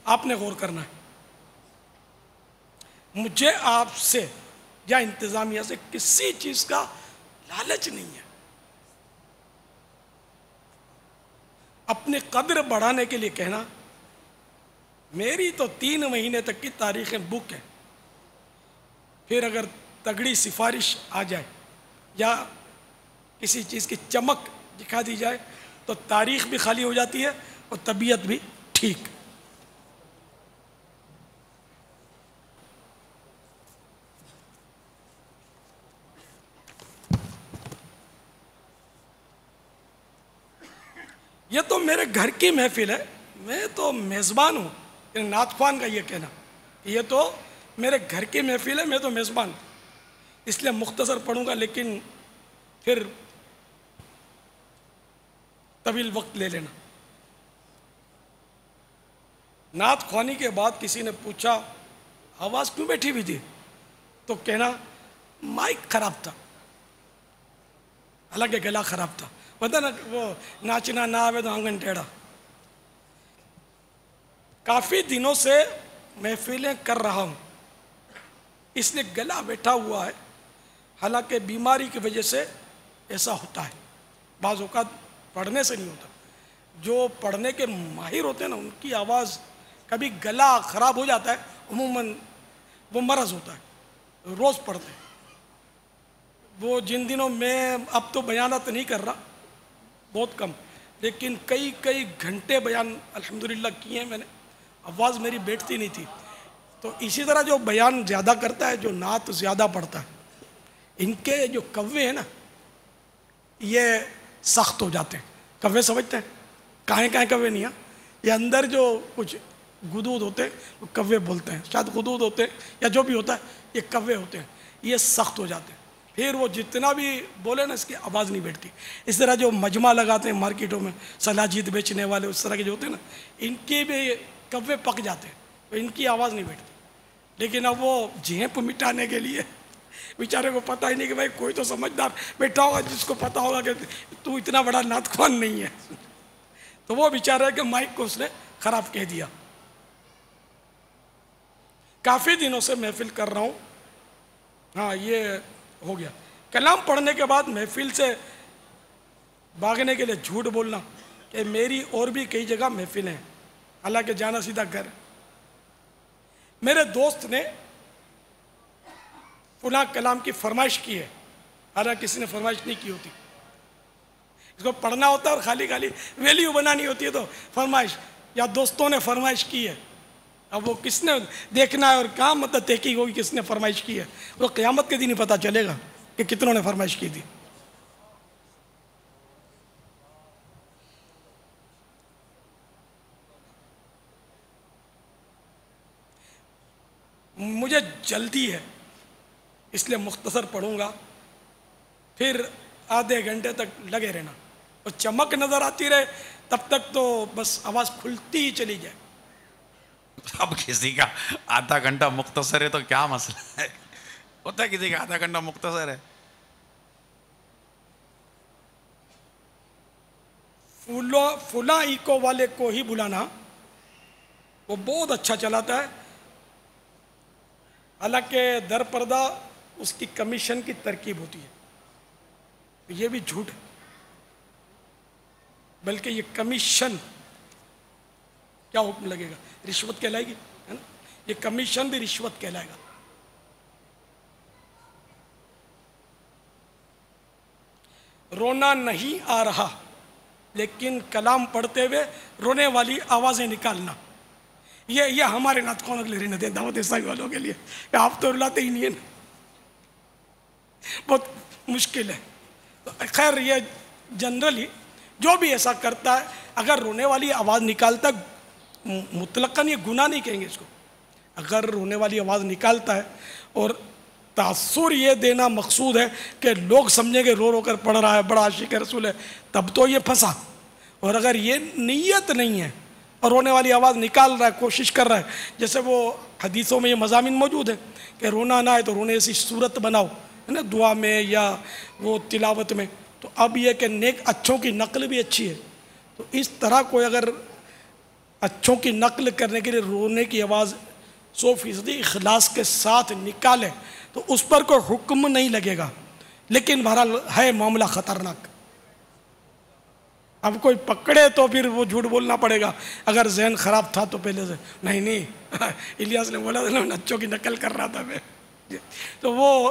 आपने गौर करना है। मुझे आपसे या इंतज़ामिया से किसी चीज़ का लालच नहीं है। अपने कदर बढ़ाने के लिए कहना, मेरी तो तीन महीने तक की तारीखें बुक हैं। फिर अगर तगड़ी सिफारिश आ जाए या किसी चीज़ की चमक दिखा दी जाए तो तारीख भी खाली हो जाती है और तबीयत भी ठीक। ये तो मेरे घर की महफिल है। मैं तो मेज़बान हूँ। नाथ खान का ये कहना। ये तो मेरे घर की महफिल है, मैं तो मेज़बान इसलिए मुख्तसर पढ़ूँगा, लेकिन फिर तवील वक्त ले लेना। नात खानी के बाद किसी ने पूछा, आवाज़ क्यों बैठी हुई थी? तो कहना, माइक खराब था। हालाँकि गला खराब था। पता ना, वो नाचना ना आवे तो आँगन टेढ़ा। काफ़ी दिनों से महफिलें कर रहा हूँ। इसलिए गला बैठा हुआ है। हालाँकि बीमारी की वजह से ऐसा होता है। बाज़ पढ़ने से नहीं होता। जो पढ़ने के माहिर होते हैं ना, उनकी आवाज़ कभी गला ख़राब हो जाता है अमूमन वो मरज़ होता है। रोज़ पढ़ते हैं। वो जिन दिनों में, अब तो बयानत नहीं कर रहा। बहुत कम। लेकिन कई कई घंटे बयान अल्हम्दुलिल्लाह किए हैं मैंने। आवाज़ मेरी बैठती नहीं थी। तो इसी तरह जो बयान ज़्यादा करता है, जो नात ज़्यादा पढ़ता है, इनके जो कव्वे हैं ना, ये सख्त हो जाते हैं। कव्वे समझते हैं? कहाँ कहाँ कव्वे नहीं, हैं? ये अंदर जो कुछ गुदूद होते हैं, वो कव्वे बोलते हैं। शायद गुदूद होते हैं, या जो भी होता है, ये कव्वे होते हैं। ये सख्त हो जाते हैं। फिर वो जितना भी बोले ना, इसकी आवाज़ नहीं बैठती। इस तरह जो मजमा लगाते हैं मार्केटों में सलाजीत बेचने वाले, उस तरह के जो होते हैं ना, इनके भी कव्वे पक जाते हैं तो इनकी आवाज़ नहीं बैठती। लेकिन अब वो झेप मिटाने के लिए, बेचारे को पता ही नहीं कि भाई कोई तो समझदार बैठा होगा जिसको पता होगा कि तू इतना बड़ा नातखान नहीं है। तो वो बेचारा कि माइक को उसने खराब कह दिया। काफ़ी दिनों से महफिल कर रहा हूँ। हाँ ये हो गया। कलाम पढ़ने के बाद महफिल से भागने के लिए झूठ बोलना कि मेरी और भी कई जगह महफिल हैं। हालाँकि जाना सीधा घर। मेरे दोस्त ने पुनः कलाम की फरमाइश की है। हालाँकि किसी ने फरमाइश नहीं की होती। इसको पढ़ना होता है और खाली खाली वैल्यू बनानी होती है तो फरमाइश या दोस्तों ने फरमाइश की है। अब वो किसने देखना है और कहाँ मतलब तहकी होगी, किसने फरमाइश की है? वो क़्यामत के दिन ही पता चलेगा कि कितनों ने फरमाइश की थी। मुझे जल्दी है, इसलिए मुख्तसर पढ़ूँगा। फिर आधे घंटे तक लगे रहना। और चमक नज़र आती रहे, तब तक तो बस आवाज़ खुलती ही चली जाए। अब किसी का आधा घंटा मुख्तसर है तो क्या मसला है? होता है किसी का आधा घंटा मुख्तसर है। फूलो, फुला इको वाले को ही बुलाना, वो बहुत अच्छा चलाता है। हालाँकि दर पर्दा उसकी कमीशन की तरकीब होती है। तो ये भी झूठ बल्कि ये कमीशन क्या हुक्म लगेगा? रिश्वत कहलाएगी, है ना? ये कमीशन भी रिश्वत कहलाएगा। रोना नहीं आ रहा, लेकिन कलाम पढ़ते हुए रोने वाली आवाज़ें निकालना। ये ये हमारे नाथ कौन अगले रहने दें? दावत ईसाई वालों के लिए। आप तो रुलाते ही नहीं है बहुत मुश्किल है। तो खैर, ये जनरली जो भी ऐसा करता है, अगर रोने वाली आवाज़ निकालता मुतलकन ये गुना नहीं कहेंगे इसको। अगर रोने वाली आवाज़ निकालता है और तासुर ये देना मकसूद है कि लोग समझेंगे रो रो कर पढ़ रहा है, बड़ा आशिक रसूल है, तब तो ये फंसा। और अगर ये नीयत नहीं है और रोने वाली आवाज़ निकाल रहा है, कोशिश कर रहा है, जैसे वो हदीसों में ये मजामी मौजूद है कि रोना ना आए तो रोने ऐसी सूरत बनाओ, है ना, दुआ में या वो तिलावत में। तो अब यह कि नेक अच्छों की नकल भी अच्छी है। तो इस तरह कोई अगर अच्छों की नकल करने के लिए रोने की आवाज़, सौ फ़ीसदी अखलास के साथ निकाले तो उस पर कोई हुक्म नहीं लगेगा। लेकिन बहरहाल, है मामला ख़तरनाक। अब कोई पकड़े तो फिर वो झूठ बोलना पड़ेगा। अगर जहन ख़राब था तो पहले से, नहीं नहीं, इलियास ने बोला था अच्छों की नकल कर रहा था मैं। तो वो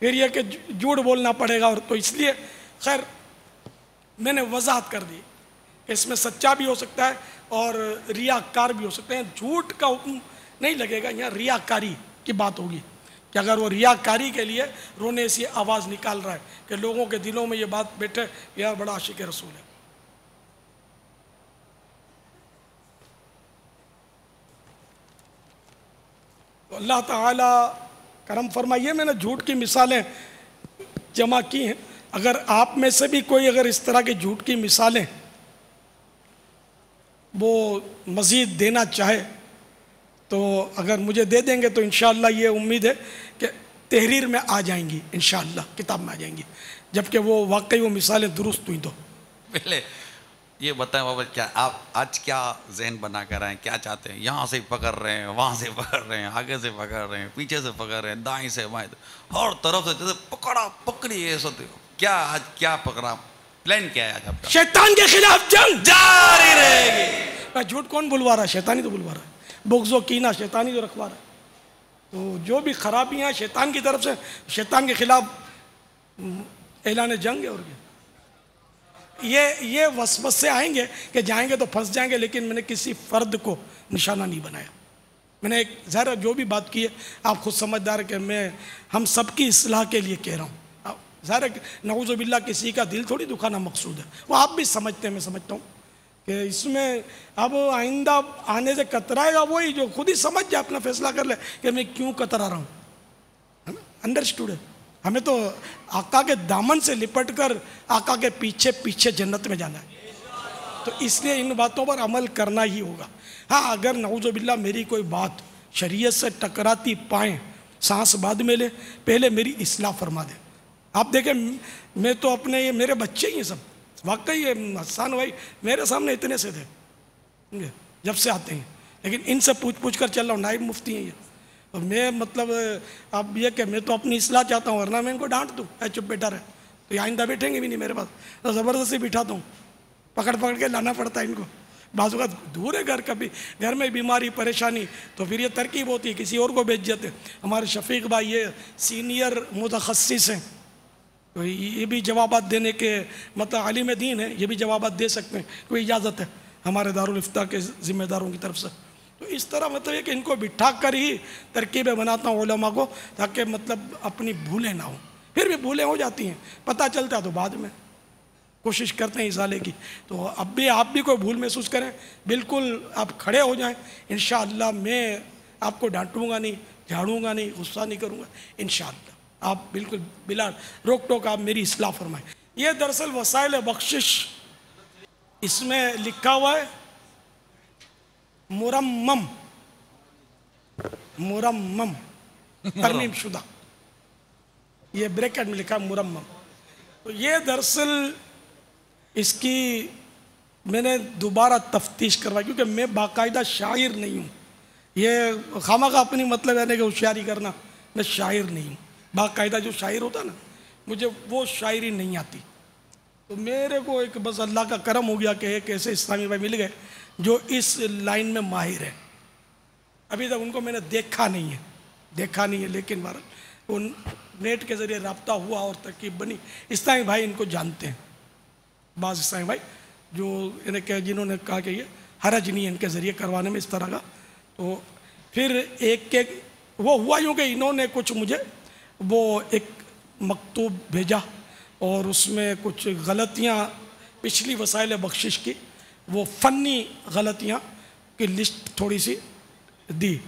फिर यह कि झूठ बोलना पड़ेगा और तो इसलिए, खैर, मैंने वजाहत कर दी। इसमें सच्चा भी हो सकता है और रियाकार भी हो सकते हैं। झूठ का हुक्म नहीं लगेगा, यहाँ रियाकारी की बात होगी। कि अगर वो रियाकारी के लिए रोने से आवाज़ निकाल रहा है कि लोगों के दिलों में ये बात बैठे, यह बड़ा आशिक रसूल है। तो अल्लाह ताला करम फरमाइए, मैंने झूठ की मिसालें जमा की हैं। अगर आप में से भी कोई अगर इस तरह की झूठ की मिसालें वो मज़ीद देना चाहे तो अगर मुझे दे देंगे तो इन ये उम्मीद है कि तहरीर में आ जाएँगी इन किताब में आ जाएँगी। जबकि वो वाकई वो मिसालें दुरुस्त हुई तो। पहले ये बताएँ बाबा, क्या आप आज क्या जहन बना कर आए, क्या चाहते हैं? यहाँ से पकड़ रहे हैं, वहाँ से पकड़ रहे हैं, आगे से पकड़ रहे हैं, पीछे से पकड़ रहे हैं दाएँ से बाएँ हर तरफ़ से जैसे पकड़ा, पकड़ी ये क्या आज क्या पकड़ा? प्लान क्या है आज आपका शैतान के खिलाफ जंग जारी रहेगी। झूठ कौन बुलवा रहा है? शैतानी तो बुलवा रहा है। बुग्जो कीना शैतानी तो रखवा रहा है। तो जो भी खराबियाँ शैतान की तरफ़ से शैतान के खिलाफ ऐलान जंग है और क्या? ये ये वसवस से आएँगे कि जाएँगे तो फंस जाएँगे लेकिन मैंने किसी फ़र्द को निशाना नहीं बनाया। मैंने एक ज़रा जो भी बात की है आप खुद समझदार कि मैं हम सबकी असलाह के लिए कह रहा हूँ। ज़ाहिर नवज़बिल्ला किसी का दिल थोड़ी दुखाना मकसूद है। वो आप भी समझते हैं, मैं समझता हूँ कि इसमें अब आइंदा आने से कतराएगा वही जो खुद ही समझ जाए, अपना फैसला कर ले कि मैं क्यों कतरा रहा हूँ। है ना? अंडरस्टूड है। हमें तो आका के दामन से लिपट कर आका के पीछे पीछे जन्नत में जाना है। तो इसलिए इन बातों पर अमल करना ही होगा। हाँ अगर नवज़बिल्ला मेरी कोई बात शरीयत से टकराती पाएँ, सांस बाद में ले, पहले मेरी इसलाह फरमा दे। आप देखें, मैं तो अपने ये, मेरे बच्चे ही हैं सब। वाकई ये हसान भाई, मेरे सामने इतने से थे। जब से आते हैं। लेकिन इनसे पूछ पूछ कर चल रहा हूँ नाइब मुफ्ती हैं ये। और मैं मतलब अब ये कि मैं तो अपनी इसलाह चाहता हूँ, वरना मैं इनको डांट दूँ। ऐ चुप बेटा रहे। तो आइंदा बैठेंगे भी नहीं मेरे पास। तो ज़बरदस्ती बिठाता हूँ। पकड़ पकड़ के लाना पड़ता है इनको। बाजू का दूर है घर कभी। घर में बीमारी, परेशानी तो फिर ये तरकीब होती है, किसी और को भेज देते। हमारे शफीक भाई ये सीनियर मुतखसिस हैं। तो ये भी जवाब देने के मतलब आलिम दीन है, ये भी जवाब दे सकते हैं, कोई इजाज़त है हमारे दारुल इफ्ता के ज़िम्मेदारों की तरफ़ से। तो इस तरह मतलब है कि इनको बिठा कर ही तरकीबें बनाता हूँ ओलमा को, ताकि मतलब अपनी भूलें ना हो। फिर भी भूलें हो जाती हैं, पता चलता है तो बाद में कोशिश करते हैं इजाले की। तो अब भी, आप भी कोई भूल महसूस करें, बिल्कुल आप खड़े हो जाएँ इन मैं आपको डांटूँगा नहीं, झाड़ूँगा नहीं, गुस्सा नहीं करूँगा इन आप बिल्कुल बिला रोक टोक आप मेरी इसलाह फरमाएँ। ये दरअसल वसाइल बख्शिश, इसमें लिखा हुआ है, मुरम्मम मुरम्मम, तरमीम शुदा। ये ब्रैकेट में लिखा मुरम्मम। तो ये दरअसल इसकी मैंने दोबारा तफ्तीश करवाई, क्योंकि मैं बाकायदा शायर नहीं हूँ। ये खामा का अपनी मतलब है ना कि होशियारी करना, मैं शायर नहीं हूँ। बाकायदा जो शायर होता ना, मुझे वो शायरी नहीं आती। तो मेरे को एक बस अल्लाह का करम हो गया कि एक ऐसे इस्लामी भाई मिल गए जो इस लाइन में माहिर है। अभी तक उनको मैंने देखा नहीं है, देखा नहीं है, लेकिन बार उन नेट के ज़रिए रबता हुआ और तरकीब बनी। इस्लामी भाई इनको जानते हैं। बाज़ इस्लामी भाई जो इन्हें कह, जिन्होंने कहा कि ये हरज नहीं इनके ज़रिए करवाने में इस तरह का। तो फिर एक एक वो हुआ यूँ कि इन्होंने कुछ मुझे वो एक मकतूब भेजा और उसमें कुछ गलतियाँ, पिछली वसाइल बख्शिश की, वो फ़नी गलतियाँ की लिस्ट थोड़ी सी दी।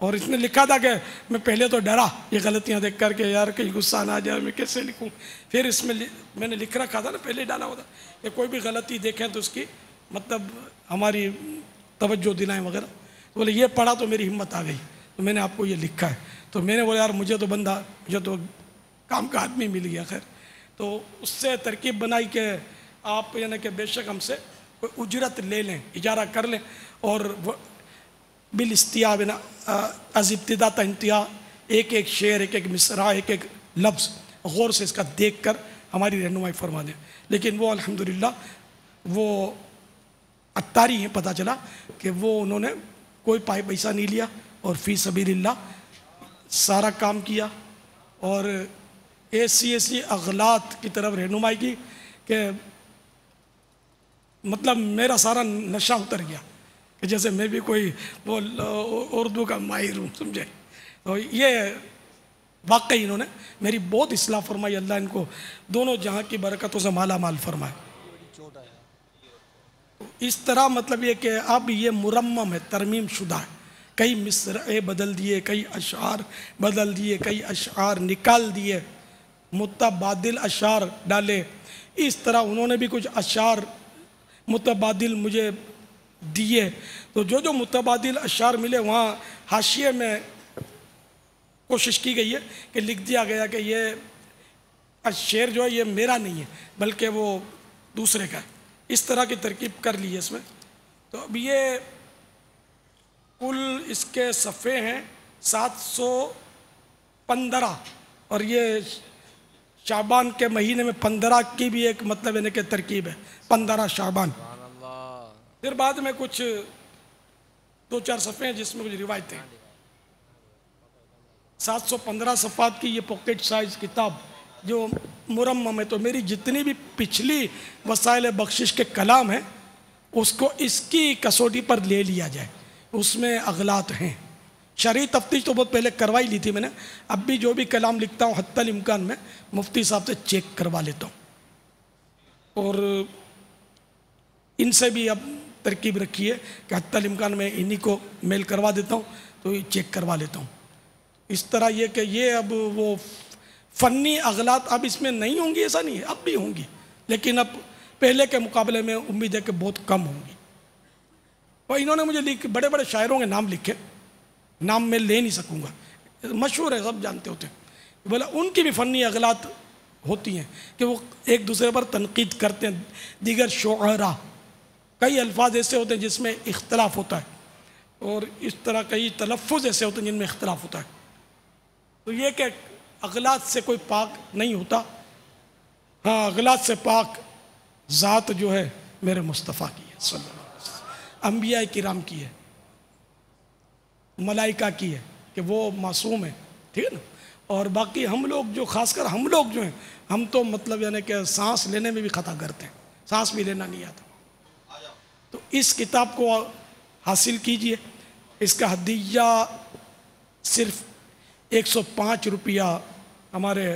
और इसने लिखा था कि मैं पहले तो डरा ये गलतियाँ देख कर के यार कहीं गुस्सा ना आ जाए, मैं कैसे लिखूँ? फिर इसमें मैंने लिख रखा था ना, पहले डाला हुआ था कि कोई भी गलती देखें तो उसकी मतलब हमारी तवज्जो दिलाएँ वगैरह। तो बोले, ये पढ़ा तो मेरी हिम्मत आ गई। तो मैंने आपको ये लिखा है। तो मैंने बोला, यार, मुझे तो बंदा, मुझे तो काम का आदमी मिल गया, खैर। तो उससे तरकीब बनाई कि आप यानी कि बेशक हमसे कोई उजरत ले लें, इजारा कर लें और बिल इस्तिया बिना अज इब्तदा इंतहा एक एक शेर, एक एक मिसरा, एक एक लफ्ज़ गौर से इसका देख कर हमारी रहनुमाई फरमा दें। लेकिन वो अल्हम्दुलिल्लाह, वो अत्तारी हैं, पता चला कि वो उन्होंने कोई पाई पैसा नहीं लिया और फ़ी सबील्ला सारा काम किया और ऐसी ऐसी अगलात की तरफ़ रहनुमाई की कि मतलब मेरा सारा नशा उतर गया कि जैसे मैं भी कोई वो उर्दू का माहिर हूँ, समझे? तो ये वाकई इन्होंने मेरी बहुत इसलाह फरमाई, अल्लाह इनको दोनों जहाँ की बरकतों से माला माल फरमाए। इस तरह मतलब ये कि अब ये मुरम्मम है, तरमीम शुदा है। कई मिसरे बदल दिए, कई अशार बदल दिए, कई अशार निकाल दिए, मुतबादिल अशार डाले। इस तरह उन्होंने भी कुछ अशार मुतबादिल मुझे दिए। तो जो जो मुतबादिल अशार मिले, वहाँ हाशिए में कोशिश की गई है कि लिख दिया गया कि ये शेर जो है, ये मेरा नहीं है, बल्कि वो दूसरे का है। इस तरह की तरकीब कर ली है इसमें। तो अब ये कुल इसके सफ़े हैं सात सौ पंद्रह। और ये शाबान के महीने में पंद्रह की भी एक मतलब यानी कि तरकीब है। पंद्रह शाबान। फिर बाद में कुछ दो चार सफ़े हैं जिसमें कुछ रिवायतें सात सौ पंद्रह सफ़ात की ये पॉकेट साइज़ किताब जो मुरम्म है तो मेरी जितनी भी पिछली वसाइल बख्शिश के कलाम हैं उसको इसकी कसौटी पर ले लिया जाए। उसमें अगलात हैं। शरी तफ्तीश तो बहुत पहले करवाई ली थी मैंने। अब भी जो भी कलाम लिखता हूँ, हत्तल इम्कान में, मुफ्ती साहब से चेक करवा लेता हूँ। और इनसे भी अब तरकीब रखी है कि हत्तल इम्कान में इन्हीं को मेल करवा देता हूँ तो ये चेक करवा लेता हूँ। इस तरह ये कि ये अब वो फ़नी अगलात अब इसमें नहीं होंगी, ऐसा नहीं है, अब भी होंगी। लेकिन अब पहले के मुकाबले में उम्मीद है कि बहुत कम होंगी। और इन्होंने मुझे लिख बड़े बड़े शायरों के नाम लिखे। नाम मैं ले नहीं सकूँगा। मशहूर है, सब जानते होते हैं। बोला, उनकी भी फ़नी अगलात होती हैं कि वो एक दूसरे पर तनकीद करते हैं, दीगर शुरा कई अल्फाज ऐसे होते हैं जिसमें इख्तलाफ होता है। और इस तरह कई तलफ़ ऐसे होते हैं जिनमें इख्तलाफ होता है। तो ये कि अगलात से कोई पाक नहीं होता। हाँ अगलात से पाक ज़ात जो है, मेरे मुस्तफ़ा की है अम्बिया किराम की है, मलाइका की है, कि वो मासूम है, ठीक है ना? और बाकी हम लोग जो, खासकर हम लोग जो हैं, हम तो मतलब यानी कि सांस लेने में भी ख़ता करते हैं, सांस भी लेना नहीं आता। तो इस किताब को हासिल कीजिए, इसका हदिया सिर्फ़ 105 रुपया हमारे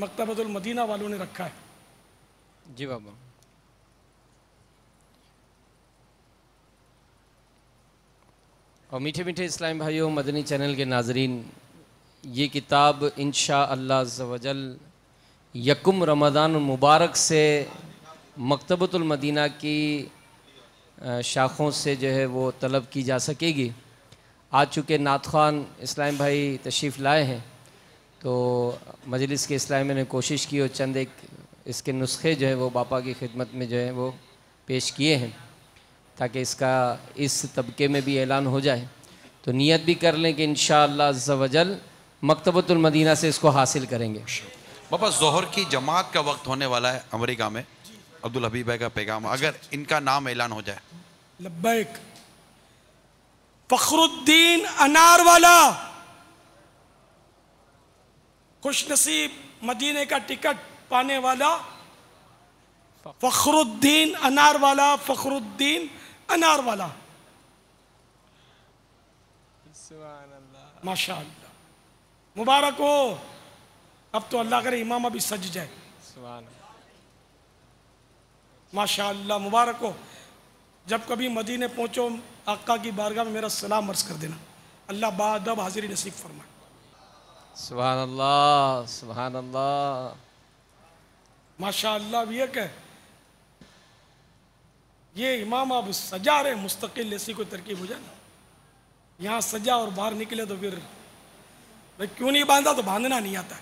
मकतबतुल मदीना वालों ने रखा है। जी बाबा। और मीठे मीठे इस्लाम भाइयों, मदनी चैनल के नाजरीन, ये किताब इन अल्लाह यकुम रमदान मुबारक से मकतबतुल मदीना की शाखों से जो है वो तलब की जा सकेगी। आज चूँकि नात खान इस्लाम भाई तशरीफ़ लाए हैं तो मजलिस के इस्लाम ने कोशिश की और चंद एक इसके नुस्खे जो है वो बापा की खिदमत में जो है वो पेश किए हैं। ताकि इसका इस तबके में भी ऐलान हो जाए। तो नीयत भी कर लें कि इन शजल मकतबतुलमदीना से इसको हासिल करेंगे। बाबा जहर की जमात का वक्त होने वाला है अमेरिका में। अब्दुल हबीब का पैगाम अगर इनका नाम ऐलान हो जाए। लब्बैक। फखरुद्दीन अनार वाला खुश नसीब मदीने का टिकट पाने वाला। फखरुद्दीन अनार वाला फखरुद्दीन अनार वाला। माशा मुबारक हो। अब तो अल्लाह करे इमाम अभी सज जाए। माशा मुबारक हो। जब कभी मदीने पहुंचो आका की बारगाह में मेरा सलाम अर्ज़ कर देना। अल्लाह बादब हाजिरी नसीब फरमाए। सुबह अल्लाह सुबहान अल्लाह माशा ये कह ये इमाम अब सजा रहे मुस्तकिल, ऐसी कोई तरकीब हो जाए ना। यहाँ सजा और बाहर निकले तो फिर, भाई क्यों नहीं बांधा? तो बांधना नहीं आता।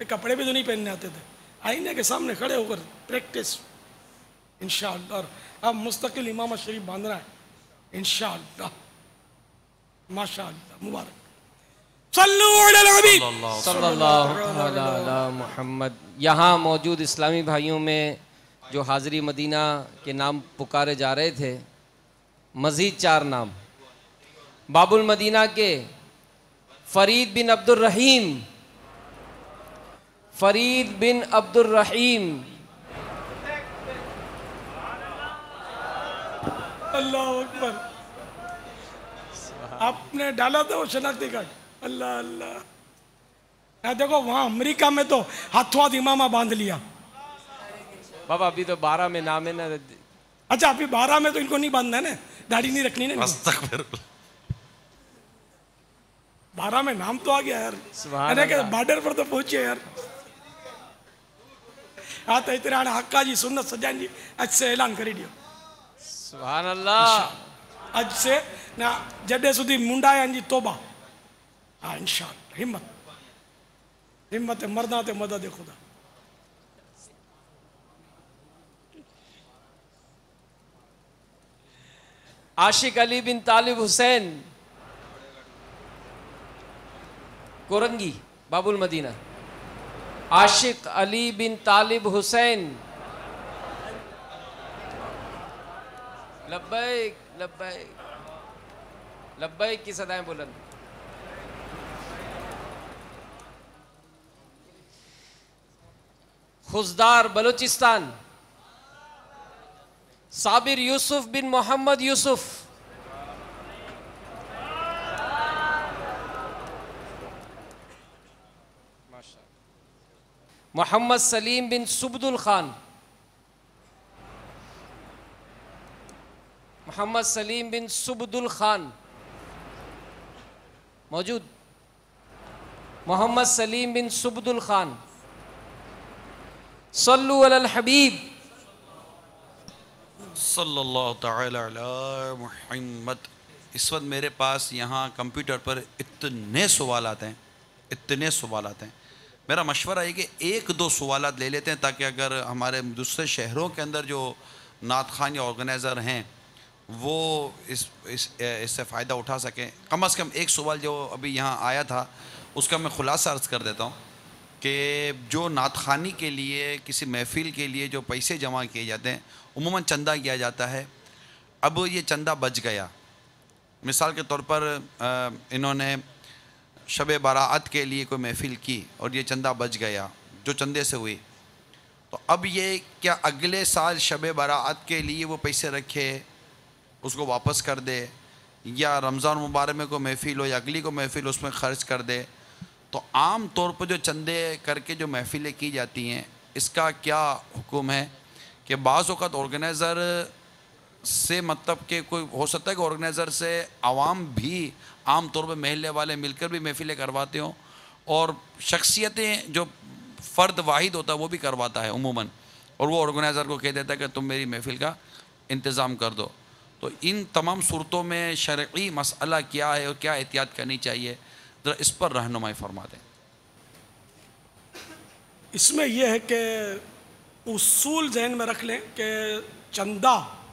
है कपड़े भी तो नहीं पहनने आते थे। आईने के सामने खड़े होकर प्रैक्टिस इन और अब मुस्तकिल इमाम शरीफ बाँध रहा है। इन माशा मुबारक। मोहम्मद। यहाँ मौजूद इस्लामी भाइयों में जो हाज़री मदीना के नाम पुकारे जा रहे थे, मज़ीद चार नाम। बाबुल मदीना के फरीद बिन अब्दुल रहीम, फरीद बिन अब्दुल रहीम। अल्लाह अकबर। आपने डाला था वो शनाख्ती कार्ड। अल्लाह अल्लाह। देखो, वहाँ अमेरिका में तो हाथों हाथ इमामा बाँध लिया। बाबा अभी तो बारह में नाम है ना अच्छा अभी बारह में तो इनको नहीं बांधना है ना? दाढ़ी नहीं रखनी ना बारह में नाम तो आ गया यार। अरे बॉर्डर पर तो पहुँचे यार। हाँ तो इतने आने हक्का जी सुन्नत सजान जी आज से ऐलान करी दियो। सुभान अल्लाह। आज से ना जडे सुधी मुंडा जी तोबा। हाँ इन हिम्मत हिम्मत है मरना ते मदद खुदा आशिक अली बिन तालिब हुसैन। कोरंगी, बाबुल मदीना। आशिक अली बिन तालिब हुसैन। लब्बैक लब्बैक। लब्बैक की सदाएँ बुलंद। खुजदार बलूचिस्तान। साबिर यूसुफ बिन मोहम्मद यूसुफ मोहम्मद सलीम बिन सुबदुल खान मोहम्मद सलीम बिन सुबदुल खान मौजूद मोहम्मद सलीम बिन सुबदुल खान सल्लु अलल हबीब सल्लल्लाहु इस वक्त मेरे पास यहाँ कंप्यूटर पर इतने सवाल आते हैं, इतने सवाल आते हैं। मेरा मशवरा है कि एक दो सवाल ले लेते हैं ताकि अगर हमारे दूसरे शहरों के अंदर जो नात खान या ऑर्गेनाइज़र हैं, वो इस, इससे फ़ायदा उठा सकें। कम अज़ कम एक सवाल जो अभी यहाँ आया था, उसका मैं ख़ुलासा अर्ज़ कर देता हूँ कि जो नात खानी के लिए, किसी महफिल के लिए जो पैसे जमा किए जाते हैं उमूमन चंदा किया जाता है। अब ये चंदा बच गया। मिसाल के तौर पर इन्होंने शब बारात के लिए कोई महफिल की और ये चंदा बच गया, जो चंदे से हुई। तो अब ये क्या अगले साल शब बारात के लिए वो पैसे रखे, उसको वापस कर दे, या रमज़ान मुबारक में कोई महफिल हो या अगली को महफिल उसमें ख़र्च कर दे। तो आम तौर पर जो चंदे करके जो महफिलें की जाती हैं, इसका क्या हुक्म है? कि बाज़त ऑर्गेनाइज़र से मतलब कि कोई हो सकता है कि ऑर्गेनाइज़र से आवाम भी आम तौर पर महल्ले वाले मिलकर भी महफिलें करवाते हों और शख्सियतें जो फ़र्द वाहिद होता है, वो भी करवाता है उमूमन। और वो ऑर्गेनाइज़र को कह देता है कि तुम मेरी महफिल का इंतज़ाम कर दो। तो इन तमाम सूरतों में शर्की मसला क्या है और क्या एहतियात करनी चाहिए, ज़रा इस पर रहनुमाई फरमा दें। इसमें यह है कि उसूल जहन में रख लें कि चंदा,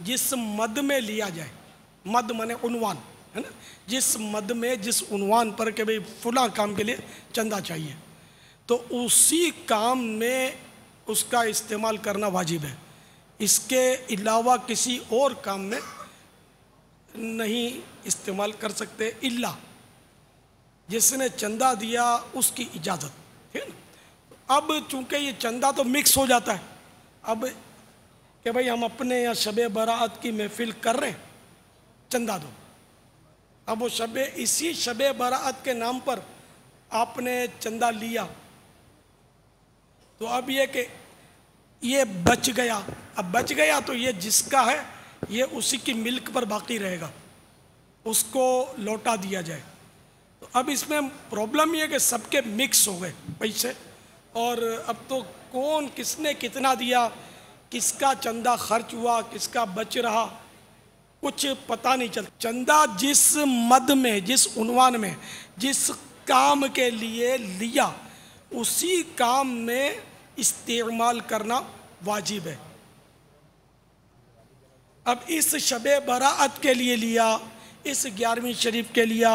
जिस मद में लिया जाए, मद मने उनवान, है ना? जिस मद में, जिस उनवान पर के भाई फुला काम के लिए चंदा चाहिए। तो उसी काम में उसका इस्तेमाल करना वाजिब है। इसके अलावा किसी और काम में नहीं इस्तेमाल कर सकते, इल्ला। जिसने चंदा दिया, उसकी इजाज़त ठीक है ना? अब चूँकि ये चंदा तो मिक्स हो जाता है, अब कि भाई हम अपने यहाँ शब बारात की महफिल कर रहे हैं, चंदा दो। अब वो शब, इसी शब बारात के नाम पर आपने चंदा लिया। तो अब ये कि ये बच गया, अब बच गया तो ये जिसका है, ये उसी की मिल्क पर बाकी रहेगा, उसको लौटा दिया जाए। तो अब इसमें प्रॉब्लम ये कि सबके मिक्स हो गए, पैसे। और अब तो कौन किसने कितना दिया? किसका चंदा खर्च हुआ? किसका बच रहा? कुछ पता नहीं चलता। चंदा जिस मद में, जिस उनवान में, जिस काम के लिए लिया, उसी काम में इस्तेमाल करना वाजिब है। अब इस शब बरात के लिए लिया इस ग्यारहवीं शरीफ के लिया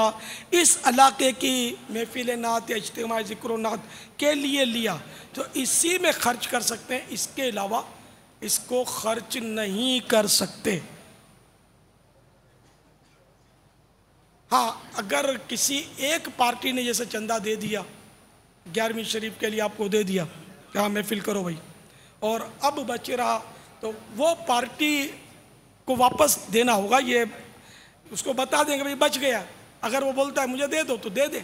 इस इलाके की महफिल नात या इज्तम ज़िक्र नात के लिए लिया। तो इसी में खर्च कर सकते हैं। इसके अलावा इसको खर्च नहीं कर सकते। हाँ अगर किसी एक पार्टी ने जैसे चंदा दे दिया, ग्यारहवीं शरीफ के लिए आपको दे दिया हाँ महफिल करो भाई। और अब बच रहा तो वो पार्टी को वापस देना होगा, ये उसको बता देंगे भाई, बच गया। अगर वो बोलता है, मुझे दे दो तो दे दे।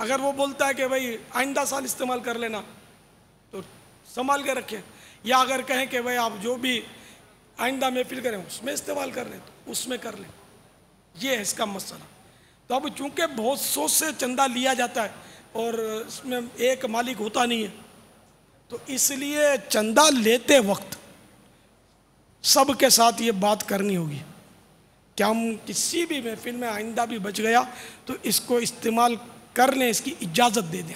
अगर वो बोलता है कि भाई, आइंदा साल इस्तेमाल कर लेना तो संभाल के रखें। या अगर कहें कि भाई, आप जो भी आइंदा महफिल करें, उसमें इस्तेमाल कर लें तो उसमें कर लें। ये है इसका मसला। तो अब चूँकि बहुत सोच से चंदा लिया जाता है और इसमें एक मालिक होता नहीं है तो इसलिए चंदा लेते वक्त सबके साथ ये बात करनी होगी। कि हम किसी भी महफिल में आइंदा भी बच गया तो इसको इस्तेमाल कर लें, इसकी इजाज़त दे दें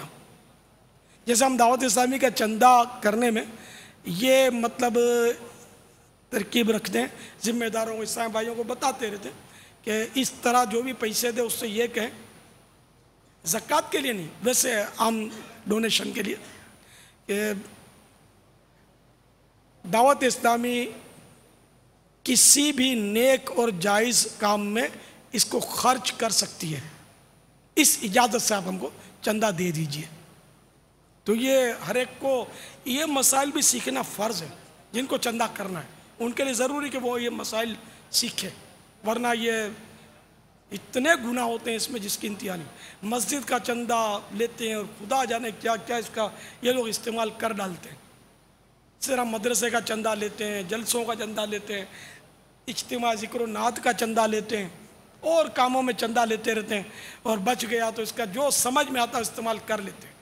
जैसे हम दावत इस्लामी का चंदा करने में, ये मतलब तरकीब रखते हैं, ज़िम्मेदारों को, इस्लाम भाइयों को बताते रहते हैं कि इस तरह जो भी पैसे दे, उससे ये कहें, ज़क़़त के लिए नहीं, वैसे आम डोनेशन के लिए दावत इस्लामी किसी भी नेक और जायज़ काम में इसको खर्च कर सकती है। इस इजाज़त से आप हमको चंदा दे दीजिए। तो ये हर एक को, ये मसाइल भी सीखना फ़र्ज़ है, जिनको चंदा करना है। उनके लिए ज़रूरी कि वो ये मसाइल सीखे, वरना ये इतने गुना होते हैं इसमें जिसकी इंतहा नहीं। मस्जिद का चंदा लेते हैं और खुदा जाने क्या क्या इसका ये लोग इस्तेमाल कर डालते हैं। सिर्फ़ मदरसे का चंदा लेते हैं, जलसों का चंदा लेते हैं, इज्तम ज़िक्र नात का चंदा लेते हैं, और कामों में चंदा लेते रहते हैं, और बच गया तो इसका जो समझ में आता है, इस्तेमाल कर लेते हैं।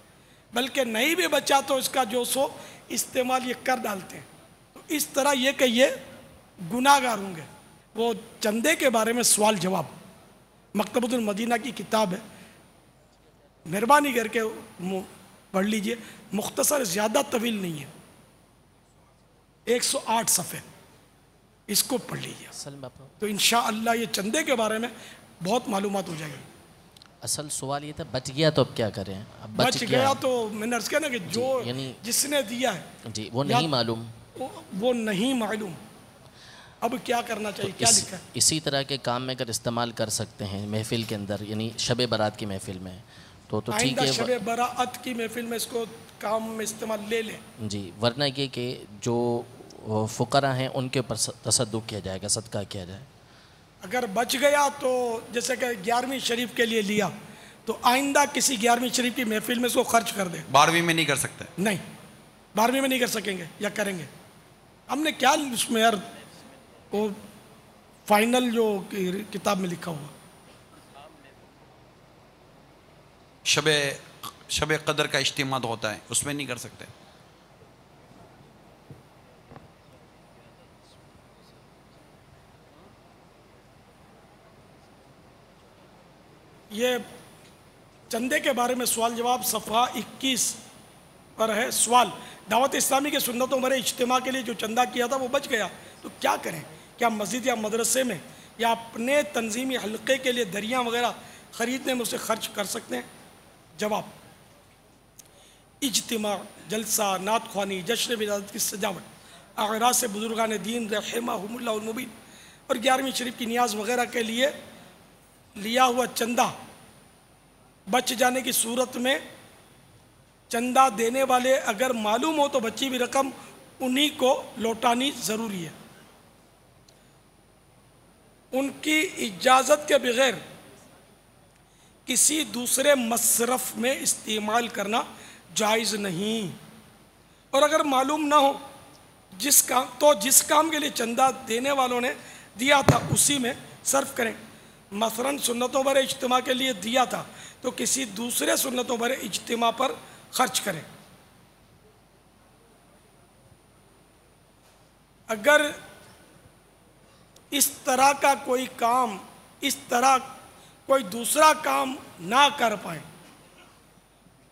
बल्कि नहीं भी बचा तो इसका जो सो, इस्तेमाल ये कर डालते हैं। तो इस तरह ये कि ये गुनागार होंगे। वो चंदे के बारे में सवाल जवाब। मकतबुल मदीना की किताब है। मेहरबानी करके पढ़ लीजिए। मुख्तसर, ज़्यादा तवील नहीं है। 108 सफ़े इसको पढ़ लीजिए। तो इन ये चंदे के बारे में बहुत मालूमात हो जाएगी। असल सवाल ये था बच गया तो अब क्या करें? अब बच, बच गया। गया तो मैंने अर्ज़ किया ना कि जो जिसने दिया है। जी वो नहीं मालूम। वो, वो नहीं मालूम। अब क्या करना चाहिए? तो क्या इस, लिखा है? इसी तरह के काम में अगर इस्तेमाल कर सकते हैं महफिल के अंदर यानी शब बारात की महफिल में तो तो ठीक है शब बराअत की महफिल में इसको काम में इस्तेमाल ले लें। जी वरना ये कि जो फ़ुकरा हैं उनके ऊपर तसदुक किया जाएगा सदका किया जाए। अगर बच गया तो जैसे कि ग्यारहवीं शरीफ के लिए लिया तो आइंदा किसी ग्यारहवीं शरीफ की महफिल में इसको खर्च कर दे। बारहवीं में नहीं कर सकते। नहीं बारहवीं में नहीं कर सकेंगे या करेंगे। हमने क्या उसमें यार वो फाइनल जो किताब में लिखा हुआ? शब शब कदर का इज्तिमा होता है, उसमें नहीं कर सकते। ये चंदे के बारे में सवाल जवाब सफ़ा 21 पर है। सवाल, दावत इस्लामी के सुन्नतों भरे इज्तम के लिए जो चंदा किया था वो बच गया। तो क्या करें? क्या मस्जिद या मदरसे में या अपने तंजीमी हल्के के लिए दरिया वगैरह ख़रीदने में उसे खर्च कर सकते हैं? जवाब इज्तिमा, जलसा नात ख्वानी जश्न विरादत की सजावट, आगरा से बुजुर्गान दीन रहमाबीन और ग्यारहवीं शरीफ की न्याज वगैरह के लिए लिया हुआ चंदा, बच जाने की सूरत में चंदा देने वाले अगर मालूम हो तो बची हुई रकम उन्हीं को लौटानी ज़रूरी है। उनकी इजाज़त के बगैर किसी दूसरे मसरफ में इस्तेमाल करना जायज़ नहीं। और अगर मालूम ना हो, जिस काम तो जिस काम के लिए चंदा देने वालों ने दिया था, उसी में सर्फ करें। मसलन सुन्नतों भरे इज्तम के लिए दिया था तो किसी दूसरे सुन्नतों भरे इज्तम पर खर्च करें। अगर इस तरह का कोई काम, इस तरह कोई दूसरा काम ना कर पाए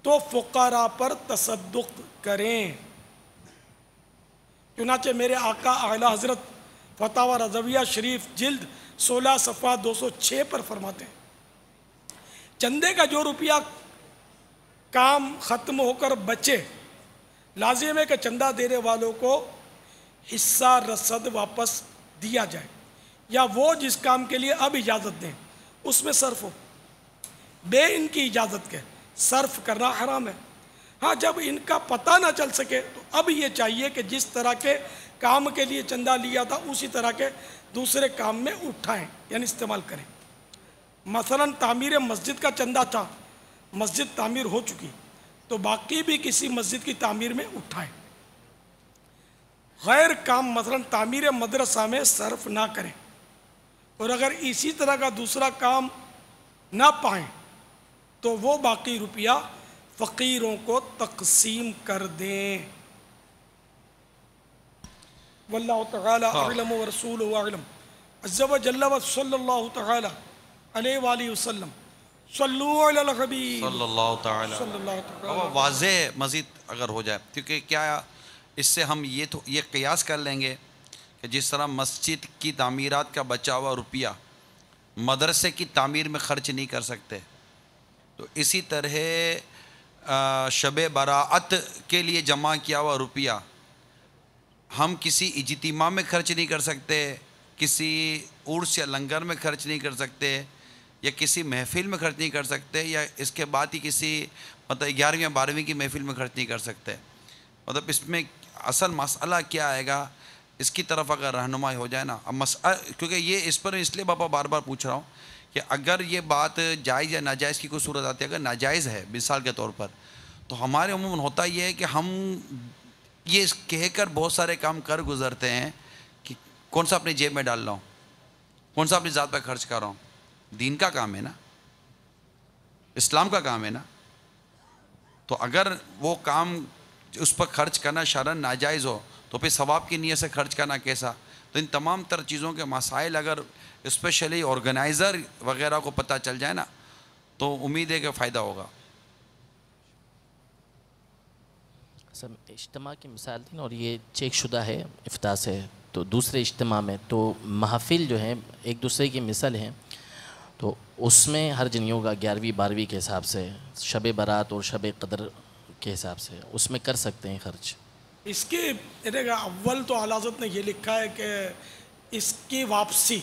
तो फ़ुकारा पर तसद्दुक करें। चुनाचे मेरे आका आला हज़रत फतावा रजविया शरीफ जिल्द 16 सफ़ा 206 पर फरमाते हैं, चंदे का जो रुपया काम ख़त्म होकर बचे, लाजिम है कि चंदा देने वालों को हिस्सा रसद वापस दिया जाए, या वो जिस काम के लिए अब इजाज़त दें, उसमें सर्फ हो। बे इनकी इजाज़त के सर्फ करना हराम है। हाँ जब इनका पता ना चल सके तो अब ये चाहिए कि जिस तरह के काम के लिए चंदा लिया था, उसी तरह के दूसरे काम में उठाएँ, यानी इस्तेमाल करें। मसलन तामीर मस्जिद का चंदा था, मस्जिद तामीर हो चुकी तो बाकी भी किसी मस्जिद की तामीर में उठाएँ। गैर काम मसलन तामीर मदरसा में सर्फ ना करें, और अगर इसी तरह का दूसरा काम ना पाएँ तो वो बाकी रुपया फ़कीरों को तकसीम कर दें। वल्लाह तआला रसूल जल्ल अब वाज मज़ीद अगर हो जाए क्योंकि क्या इससे हम ये तो ये कयास कर लेंगे कि जिस तरह मस्जिद की तामीरात का बचा हुआ रुपया मदरसे की तमीर में ख़र्च नहीं कर सकते। तो इसी तरह शब बरात के लिए जमा किया हुआ रुपया हम किसी इजतिमा में खर्च नहीं कर सकते, किसी उर्स या लंगर में खर्च नहीं कर सकते, या किसी महफिल में खर्च नहीं कर सकते, या इसके बाद ही किसी मतलब ग्यारहवीं या बारहवीं की महफिल में खर्च नहीं कर सकते। मतलब इसमें असल मसला क्या आएगा, इसकी तरफ़ अगर रहनुमाई हो जाए ना, अब मस क्योंकि ये इस पर इसलिए बाबा बार बार पूछ रहा हूँ कि अगर ये बात जायज़ या नाजायज़ की कोई सूरत आती है, अगर नाजायज़ है, मिसाल के तौर पर तो हमारे अमूमन होता ये है कि हम ये कहकर बहुत सारे काम कर गुजरते हैं कि कौन सा अपनी जेब में डाल रहा हूँ, कौन सा अपनी ज़ात पर खर्च कर रहा हूँ। दीन का काम है ना? इस्लाम का काम है ना? तो अगर वो काम उस पर खर्च करना शरण नाजायज़ हो तो फिर सवाब की नीयत से खर्च करना कैसा? तो इन तमाम तर चीज़ों के मसाइल अगर स्पेशली ऑर्गेनाइज़र वगैरह को पता चल जाए ना तो उम्मीद है कि फ़ायदा होगा। सर इज्तम की मिसाल थी ना और ये चेक शुदा है इफ्ता से तो दूसरे इज्तम में तो महफिल जो है एक दूसरे की मिसल हैं तो उसमें हर जनियों का ग्यारहवीं बारहवीं के हिसाब से शब बारात और शब कदर के हिसाब से उसमें कर सकते हैं खर्च। इसके देखा अव्वल तो अलाजत ने ये लिखा है कि इसकी वापसी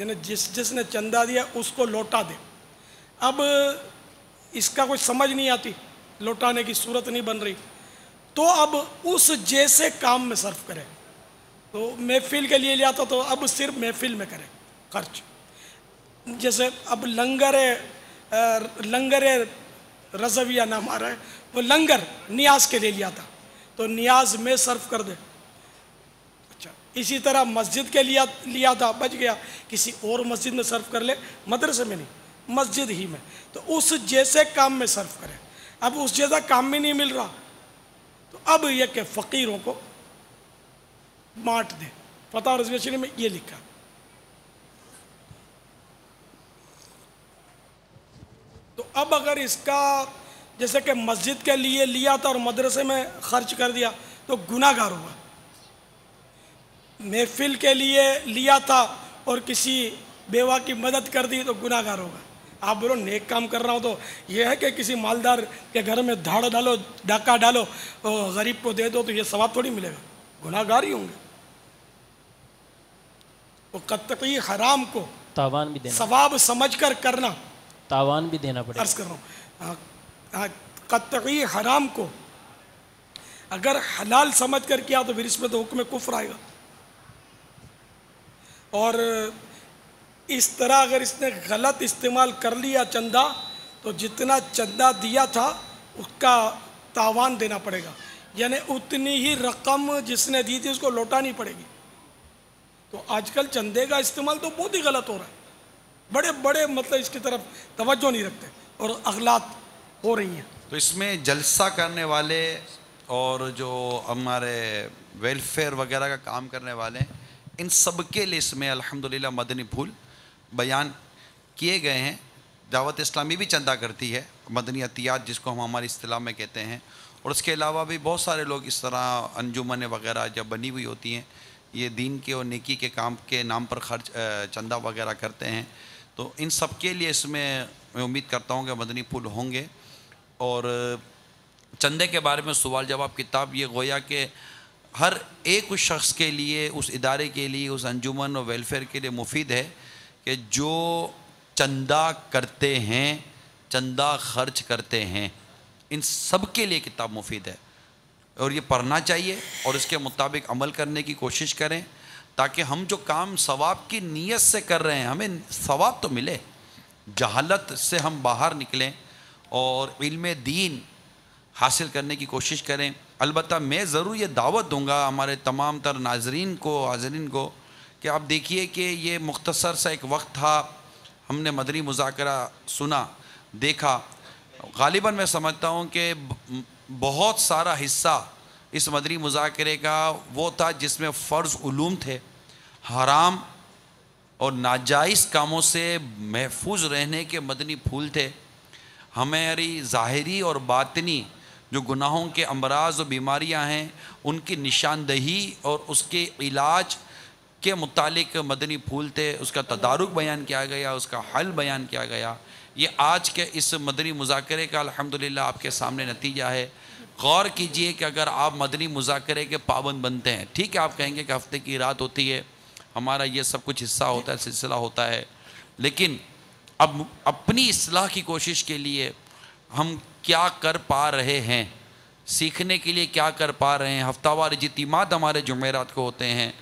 यानी जिस, जिसने चंदा दिया उसको लौटा दे। अब इसका कुछ समझ नहीं आती, लौटाने की सूरत नहीं बन रही। तो अब उस जैसे काम में सर्फ करें। तो महफिल के लिए लिया था तो अब सिर्फ़ महफिल में करें, खर्च। जैसे अब लंगर लंगर रजविया नाम आ रहा है, वो लंगर, नियाज के लिए लिया था। तो नियाज में सर्फ कर दे। इसी तरह मस्जिद के लिया लिया था, बच गया। किसी और मस्जिद में सर्फ कर ले, मदरसे में नहीं, मस्जिद ही में। तो उस जैसे काम में सर्फ करे। अब उस जैसा काम में नहीं मिल रहा। तो अब यह कि फ़कीरों को बांट दे। फतह रिजर्वेशन में ये लिखा। तो अब अगर इसका, जैसे कि मस्जिद के लिए लिया था और मदरसे में खर्च कर दिया तो गुनागार होगा। महफिल के लिए लिया था और किसी बेवा की मदद कर दी तो गुनागार होगा। आप बोलो नेक काम कर रहा हूँ तो यह है कि किसी मालदार के घर में धाड़ डालो डाका डालो और गरीब को दे दो तो ये सवाब थोड़ी मिलेगा। गुनाहगार ही होंगे। तो कत्ती हराम को तावान भी देना। सवाब समझ कर करना। तावान भी देना पड़ेगा। अर्ज़ कर रहा हूँ। कत्ती हराम को अगर हलाल समझ कर किया तो फिर इसमें तो हुक्म कुफर आएगा। और इस तरह अगर इसने गलत इस्तेमाल कर लिया चंदा तो जितना चंदा दिया था, उसका तावान देना पड़ेगा। यानी उतनी ही रकम जिसने दी थी, उसको लौटानी पड़ेगी। तो आजकल चंदे का इस्तेमाल तो बहुत ही गलत हो रहा है। बड़े बड़े मतलब इसकी तरफ़ तवज्जो नहीं रखते और अगलात हो रही हैं। तो इसमें जलसा करने वाले और जो हमारे वेलफेयर वगैरह का काम करने वाले इन सब के लिए इसमें अल्हम्दुलिल्लाह मदनी फूल बयान किए गए हैं। दावत इस्लामी भी चंदा करती है, मदनी अतियात जिसको हम हमारी इस्तेलाह में कहते हैं। और उसके अलावा भी बहुत सारे लोग इस तरह अंजुमन वगैरह जब बनी हुई होती हैं, ये दीन के और नेकी के काम के नाम पर खर्च चंदा वगैरह करते हैं। तो इन सब के लिए इसमें मैं उम्मीद करता हूँ कि मदनी फूल होंगे। और चंदे के बारे में सवाल जवाब किताब ये गोया कि हर एक उस शख्स के लिए, उस इदारे के लिए, उस अंजुमन और वेलफेयर के लिए मुफीद है कि जो चंदा करते हैं, चंदा खर्च करते हैं, इन सब के लिए किताब मुफीद है। और ये पढ़ना चाहिए और इसके मुताबिक अमल करने की कोशिश करें ताकि हम जो काम सवाब की नीयत से कर रहे हैं, हमें सवाब तो मिले। जहालत से हम बाहर निकलें और इल्म दीन हासिल करने की कोशिश करें। अलबत् मैं ज़रूर ये दावत दूँगा हमारे तमाम तर नाजरीन को, हाजरीन को, कि आप देखिए कि ये मुख्तसर सा एक वक्त था, हमने मदनी मुजाकरा सुना, देखा। गालिबा मैं समझता हूँ कि बहुत सारा हिस्सा इस मदनी मुजाकरे का वो था जिसमें फ़र्ज़ उलूम थे। हराम और नाजायज़ कामों से महफूज रहने के मदनी फूल थे। हमारी ज़ाहरी और बातनी जो गुनाहों के अमराज और बीमारियाँ हैं, उनकी निशानदही और उसके इलाज के मुतालिक मदनी फूल थे, उसका तदारुक बयान किया गया, उसका हल बयान किया गया। ये आज के इस मदनी मुजाकरे का अल्हम्दुलिल्लाह आपके सामने नतीजा है। गौर कीजिए कि अगर आप मदनी मुजाकरे के पाबंद बनते हैं, ठीक है, आप कहेंगे कि हफ़्ते की रात होती है, हमारा ये सब कुछ हिस्सा होता है, सिलसिला होता है। लेकिन अब अपनी असलाह की कोशिश के लिए हम क्या कर पा रहे हैं? सीखने के लिए क्या कर पा रहे हैं? हफ्तावार जितिमात हमारे जुमेरात को होते हैं।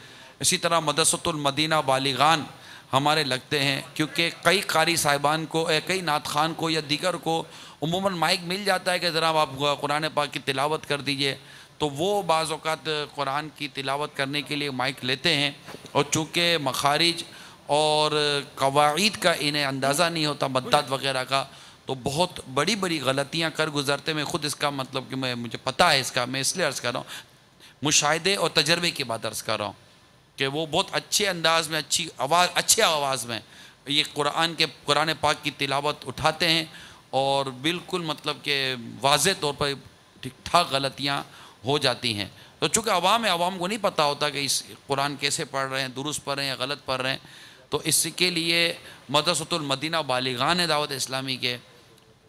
इसी तरह मदसतुलमदीना बालिगान हमारे लगते हैं, क्योंकि कई कारी साहिबान को या कई नात खान को या दीगर को उमूमन माइक मिल जाता है कि ज़रा आप कुरान पाक की तिलावत कर दीजिए। तो वो बाज़ अवत कुरान की तिलावत करने के लिए माइक लेते हैं और चूँकि मखारिज और कवाईद का इन्हें अंदाज़ा नहीं होता, मद्दात वगैरह का तो बहुत बड़ी बड़ी गलतियाँ कर गुजरते मैं ख़ुद इसका मतलब कि मैं, मुझे पता है इसका, मैं इसलिए अर्ज़ कर रहा हूँ। मुशाहे और तजर्बे की बात अर्ज़ कर रहा हूँ कि वो बहुत अच्छे अंदाज में, अच्छी आवाज़, अच्छे आवाज़ में ये कुरान के, कुरान पाक की तिलावत उठाते हैं और बिल्कुल मतलब कि वाज तौर पर ठीक ठाक गलतियाँ हो जाती हैं। तो चूँकि अवाम है अवाम को नहीं पता होता कि इस कुरान कैसे पढ़ रहे हैं, दुरुस्त पढ़ रहे हैं या गलत पढ़ रहे हैं। तो इसके लिए मदरसतुल मदीना बालिगान दावत इस्लामी के।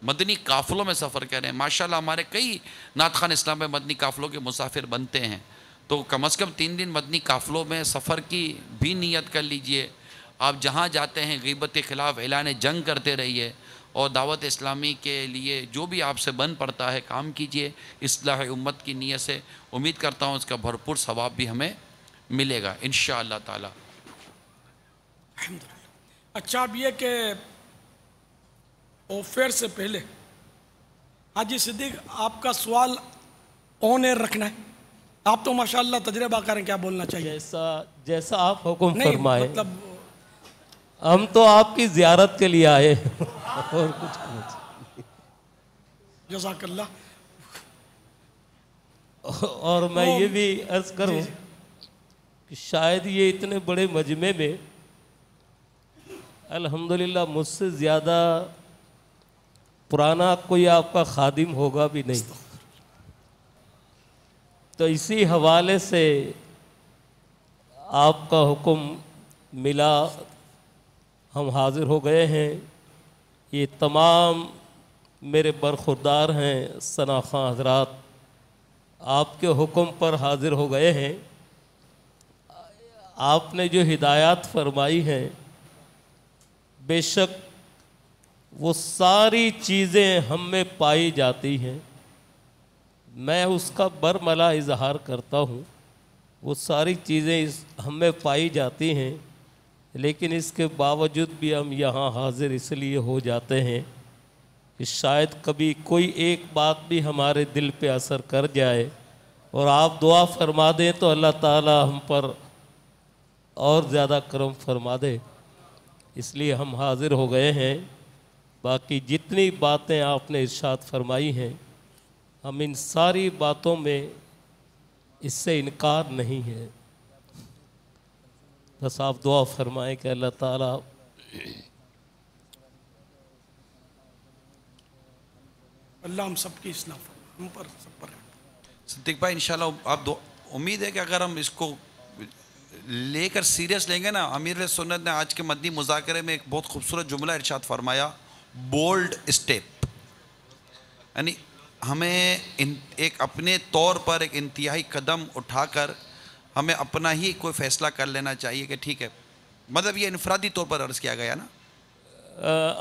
मदनी काफ़िलों में सफ़र करें माशाल्लाह, हमारे कई नात खान इस्लाम में मदनी काफ़िलों के मुसाफिर बनते हैं। तो कम अज़ कम तीन दिन मदनी काफ़िलों में सफ़र की भी नीयत कर लीजिए। आप जहाँ जाते हैं, गीबत के ख़िलाफ़ ऐलान जंग करते रहिए और दावत इस्लामी के लिए जो भी आपसे बन पड़ता है, काम कीजिए। इसलाह उम्मत की नीयत से उम्मीद करता हूँ इसका भरपूर सवाब भी हमें मिलेगा इन ताला। अच्छा अब ये कि ऑफेयर से पहले हाजी सिद्दीक आपका सवाल ऑन एयर रखना है। आप तो माशाल्लाह तजर्बा करें क्या बोलना चाहिए? जैसा जैसा आप हुक्म फरमाए। मतलब हम तो आपकी जियारत के लिए आए और कुछ नहीं। जजाकल्ला और मैं ये भी अर्ज़ करूँ कि शायद ये इतने बड़े मजमे में अल्हम्दुलिल्लाह मुझसे ज़्यादा पुराना कोई आपका खादिम होगा भी नहीं। तो इसी हवाले से आपका हुक्म मिला, हम हाज़िर हो गए हैं। ये तमाम मेरे बरखुरदार हैं सना खां हजरात, आपके हुक्म पर हाज़िर हो गए हैं। आपने जो हिदायत फरमाई हैं, बेशक वो सारी चीज़ें हम में पाई जाती हैं। मैं उसका बरमला इजहार करता हूँ। वो सारी चीज़ें इस हम में पाई जाती हैं, लेकिन इसके बावजूद भी हम यहाँ हाजिर इसलिए हो जाते हैं कि शायद कभी कोई एक बात भी हमारे दिल पे असर कर जाए। और आप दुआ फरमा दें तो अल्लाह ताला हम पर और ज़्यादा करम फरमा दे। इसलिए हम हाजिर हो गए हैं। बाकी जितनी बातें आपने इर्शाद फरमाई हैं हम इन सारी बातों में इससे इनकार नहीं है बस आप दुआ फरमाएँ कि अल्लाह ताला अल्लाह हम सबकी हम पर सब पर। सिद्दीक भाई इंशाल्लाह आप दो उम्मीद है कि अगर हम इसको लेकर सीरियस लेंगे ना अमीर सुन्नत ने आज के मदनी मुजाकरे में एक बहुत खूबसूरत जुमला इरशाद फरमाया बोल्ड स्टेप। यानी हमें इन एक अपने तौर पर एक इंतहाई कदम उठाकर हमें अपना ही कोई फ़ैसला कर लेना चाहिए कि ठीक है मतलब ये इनफरादी तौर पर अर्ज़ किया गया ना?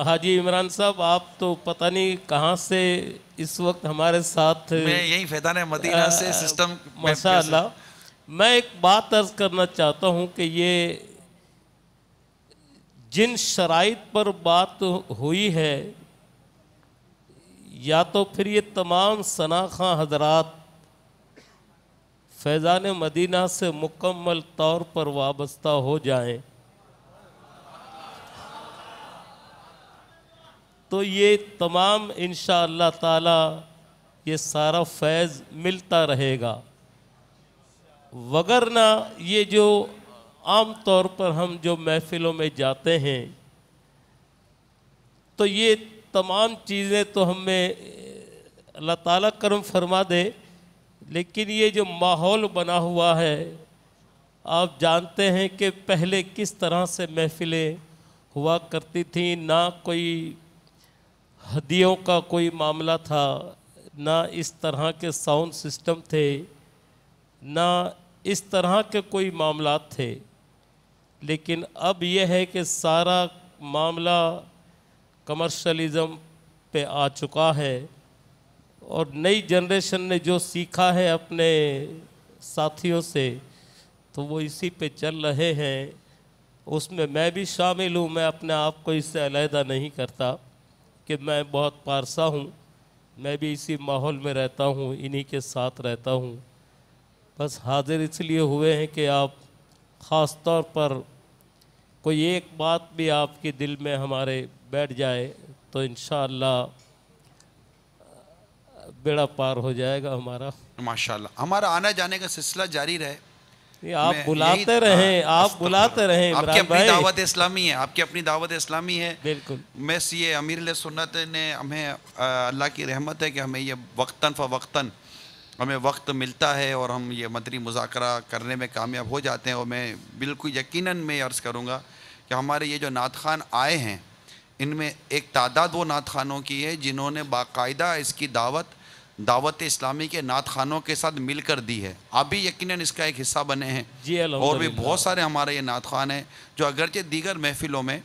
हाजी इमरान साहब आप तो पता नहीं कहाँ से इस वक्त हमारे साथ मैं यही फैदान मदीना से सिस्टम माशा मैं एक बात अर्ज़ करना चाहता हूँ कि ये जिन शराइत पर बात हुई है, या तो फिर ये तमाम सना खां हजरात फैज़ान मदीना से मुकम्मल तौर पर वाबस्ता हो जाएँ। तो ये तमाम इन ताला ये सारा फैज़ मिलता रहेगा। वगरना ये जो आम तौर पर हम जो महफ़िलों में जाते हैं तो ये तमाम चीज़ें तो हमें, अल्लाह ताला करम फरमा दे, लेकिन ये जो माहौल बना हुआ है, आप जानते हैं कि पहले किस तरह से महफ़िलें हुआ करती थी, ना कोई हदियों का कोई मामला था, ना इस तरह के साउंड सिस्टम थे, ना इस तरह के कोई मामला थे। लेकिन अब यह है कि सारा मामला कमर्शलिज़म पे आ चुका है और नई जनरेशन ने जो सीखा है अपने साथियों से तो वो इसी पे चल रहे हैं। उसमें मैं भी शामिल हूँ, मैं अपने आप को इससे अलहदा नहीं करता कि मैं बहुत पारसा हूँ। मैं भी इसी माहौल में रहता हूँ, इन्हीं के साथ रहता हूँ। बस हाजिर इसलिए हुए हैं कि आप ख़ास तौर पर कोई एक बात भी आपके दिल में हमारे बैठ जाए तो इन बेड़ा पार हो जाएगा हमारा। माशाल्लाह। हमारा आना जाने का सिलसिला जारी रहे। ये आप बुलाते रहें हाँ, आप बुलाते रहें आपकी अपनी दावत इस्लामी है आपकी अपनी दावत इस्लामी है। बिल्कुल। मैं ये अमीर सुन्नत ने हमें अल्लाह की रहमत है कि हमें ये वक्तन फ़ वक्तन हमें वक्त मिलता है और हम ये मदनी मुजाकरा करने में कामयाब हो जाते हैं और मैं बिल्कुल यकीनन मैं अर्ज़ करूँगा कि हमारे ये जो नात खान आए हैं इनमें एक तादाद वो नात खानों की है जिन्होंने बाकायदा इसकी दावत दावत इस्लामी के नात खानों के साथ मिलकर दी है। आप भी यकीनन इसका एक हिस्सा बने हैं। जी, और भी बहुत सारे हमारे ये नात खान हैं जो अगरचे दीगर महफ़िलों में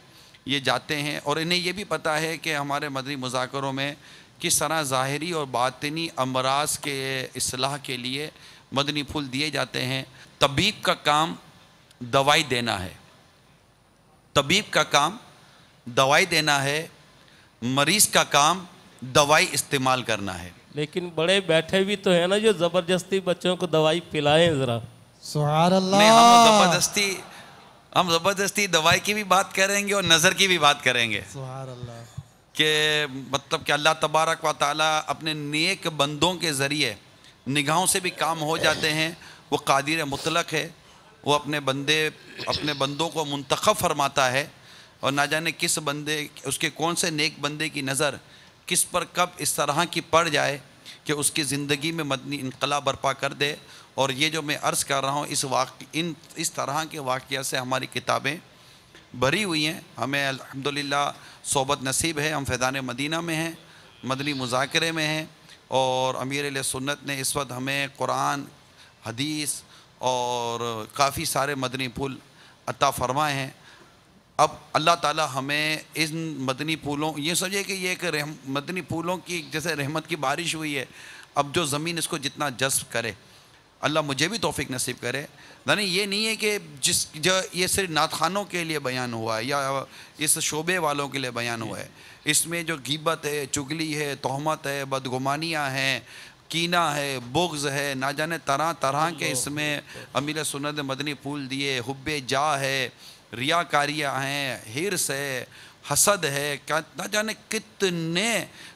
ये जाते हैं और इन्हें ये भी पता है कि हमारे मदनी मुजाकरों में किस तरह ज़ाहरी और बातनी अमराज के असलाह के लिए मदनी फूल दिए जाते हैं। तबीब का काम दवाई देना है। तबीब का काम दवाई देना है। मरीज़ का काम दवाई इस्तेमाल करना है। लेकिन बड़े बैठे भी तो है ना जो ज़बरदस्ती बच्चों को दवाई पिलाएँ ज़रा। नहीं हम ज़बरदस्ती हम ज़बरदस्ती दवाई की भी बात करेंगे और नज़र की भी बात करेंगे। सुभान अल्लाह कि मतलब कि अल्लाह तबारक व ताली अपने नेक बंदों के ज़रिए निगाहों से भी काम हो जाते हैं। वो कादिर मुतलक है। वो अपने बंदे, अपने बंदों को मुंतखब फरमाता है। और ना जाने किस बंदे, उसके कौन से नेक बंदे की नज़र किस पर कब इस तरह की पड़ जाए कि उसकी ज़िंदगी में मदनी इनकला बर्पा कर दे। और ये जो मैं अर्ज़ कर रहा हूँ, इस वाक़, इन, इस तरह के वाक़ से हमारी किताबें भरी हुई हैं। हमें अल्हम्दुलिल्लाह सोबत नसीब है, हम फैज़ान मदीना में हैं, मदनी मुजाकरे में हैं और अमीर सुन्नत ने इस वक्त हमें कुरान, हदीस और काफ़ी सारे मदनी पुल अता फरमाए हैं। अब अल्लाह ताला हमें इन मदनी फूलों, ये समझिए कि ये एक मदनी फूलों की, जैसे रहमत की बारिश हुई है, अब जो ज़मीन इसको जितना जज्ब करे। अल्लाह मुझे भी तौफीक नसीब करे। यानी ये नहीं है कि जिस जो ये सिर्फ़ नात खानों के लिए बयान हुआ है या इस शोबे वालों के लिए बयान हुआ है। इसमें जो गिबत है चुगली है तहमत है बदगुमानियाँ हैं कीना है बुग्ज़ है ना जाने तरह तरह के इसमें अमीर सुनत मदनी फूल दिए हुब जा है रियाकारियाँ हैं हिरस है हसद है क्या ना जाने कितने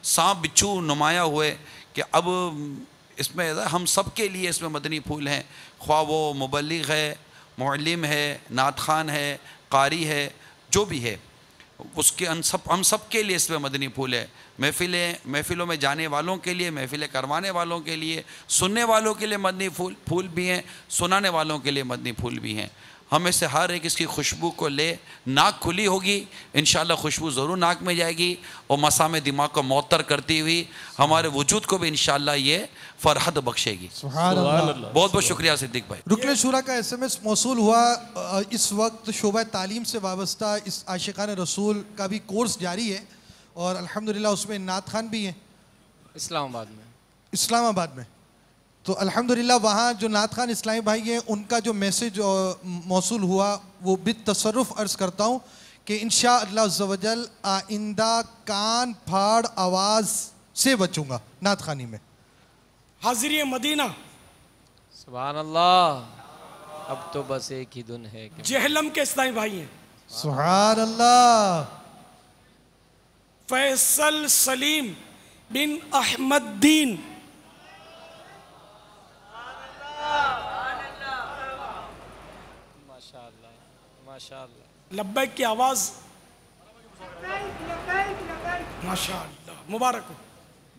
सांप बिच्छू नुमाया हुए कि अब इसमें हम सब के लिए इसमें मदनी फूल हैं। ख्वा वो मुबलिग है, मुअल्लिम है, नात खान है, कारी है, जो भी है, उसके अन सब, हम सब के लिए इसमें मदनी फूल है। महफ़िलें, महफ़िलों में जाने वालों के लिए, महफ़िलें करवाने वालों के लिए, सुनने वालों के लिए मदनी फूल फूल भी हैं, सुनाने वालों के लिए मदनी फूल भी हैं। हमें से हर एक इसकी खुशबू को ले, नाक खुली होगी इन खुशबू ज़रूर नाक में जाएगी, और मसा में दिमाग को मअतर करती हुई, हमारे वजूद को भी इन ये फ़रहत बख्शेगी। बहुत बहुत शुक्रिया सिद्दीक भाई। रुकन शुरा का एस एम एस मौसू हुआ इस वक्त शोबा तालीम से वाबस्ता इस आशिकान रसूल का भी कोर्स जारी है और अल्हम्दुलिल्लाह उसमें नात खान भी हैं। इस्लामाबाद में। इस्लामाबाद में। तो अल्हम्दुलिल्लाह वहाँ जो नात खान इस्लामी भाई हैं उनका जो मैसेज मौसू हुआ वो बित तसरुफ़ अर्ज़ करता हूँ कि इन अल्लाह आइंदा कान फाड़ आवाज़ से बचूँगा नात खानी में। हाजिर मदीना। सुबहान अल्लाह अब तो बस एक ही धुन है कि जहलम के इस्लामी भाई हैं। सुभान अल्लाह फैसल सलीम बिन अहमद्दीन। माशाल्लाह माशाल्लाह। लब्बैक की आवाज़। माशाअल्लाह मुबारक हो।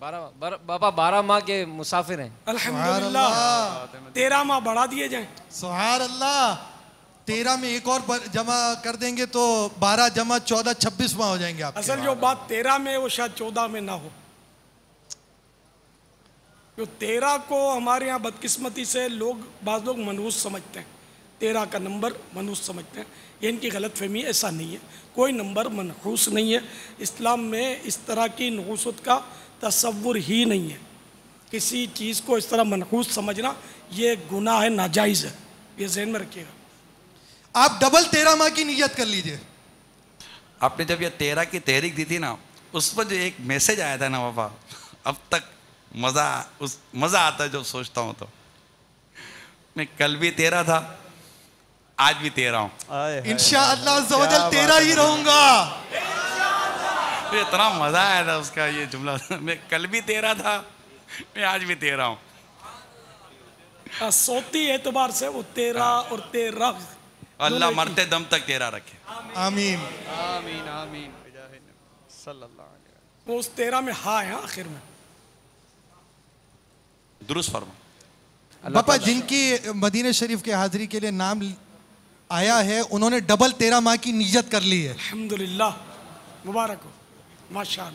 बारह बारह बाबा बारह माह के मुसाफिर हैं। अल्हम्दुलिल्लाह। तेरह माह बढ़ा दिए जाएँ। सुभान अल्लाह। तेरह में एक और जमा कर देंगे तो बारह जमा चौदह छब्बीस माह हो जाएँगे आप असल जो बात तेरह में वो शायद चौदह में ना हो। जो तेरह को हमारे यहाँ बदकिस्मती से लोग बाज़ लोग मनहूस समझते हैं। तेरह का नंबर मनहूस समझते हैं। ये इनकी गलत फहमी ऐसा नहीं है। कोई नंबर मनहूस नहीं है। इस्लाम में इस तरह की नहूसत का तस्वुर ही नहीं है। किसी चीज़ को इस तरह मनहूस समझना ये गुना है नाजायज़ है। ये जहन में रखिएगा। आप डबल तेरह माह की नियत कर लीजिए। आपने जब ये तेरह की तहरीक दी थी ना उस पर जो एक मैसेज आया था ना बाबा अब तक मज़ा उस मज़ा आता है जब सोचता हूँ तो। मैं कल भी तेरह था आज भी तेरह हूँ। इंशाअल्लाह तेरह ही। रहूँगा। तो इतना मज़ा आया था उसका ये जुमला। मैं कल भी तेरा था मैं आज भी तेरा हूँ। हाँ, सौती एतबार से वो तेरा और तेरा। अल्लाह मरते दम तक तेरा रखे। आमीन। आमीन आमीन। वो उस तेरह में हा है हाँ, आखिर में। दुरुस्त फरमा। ताला- जिनकी मदीने शरीफ के हाजिरी के लिए नाम आया है उन्होंने डबल तेरह माह की नियत कर ली है। अल्हम्दुलिल्लाह। मुबारक हो। माशा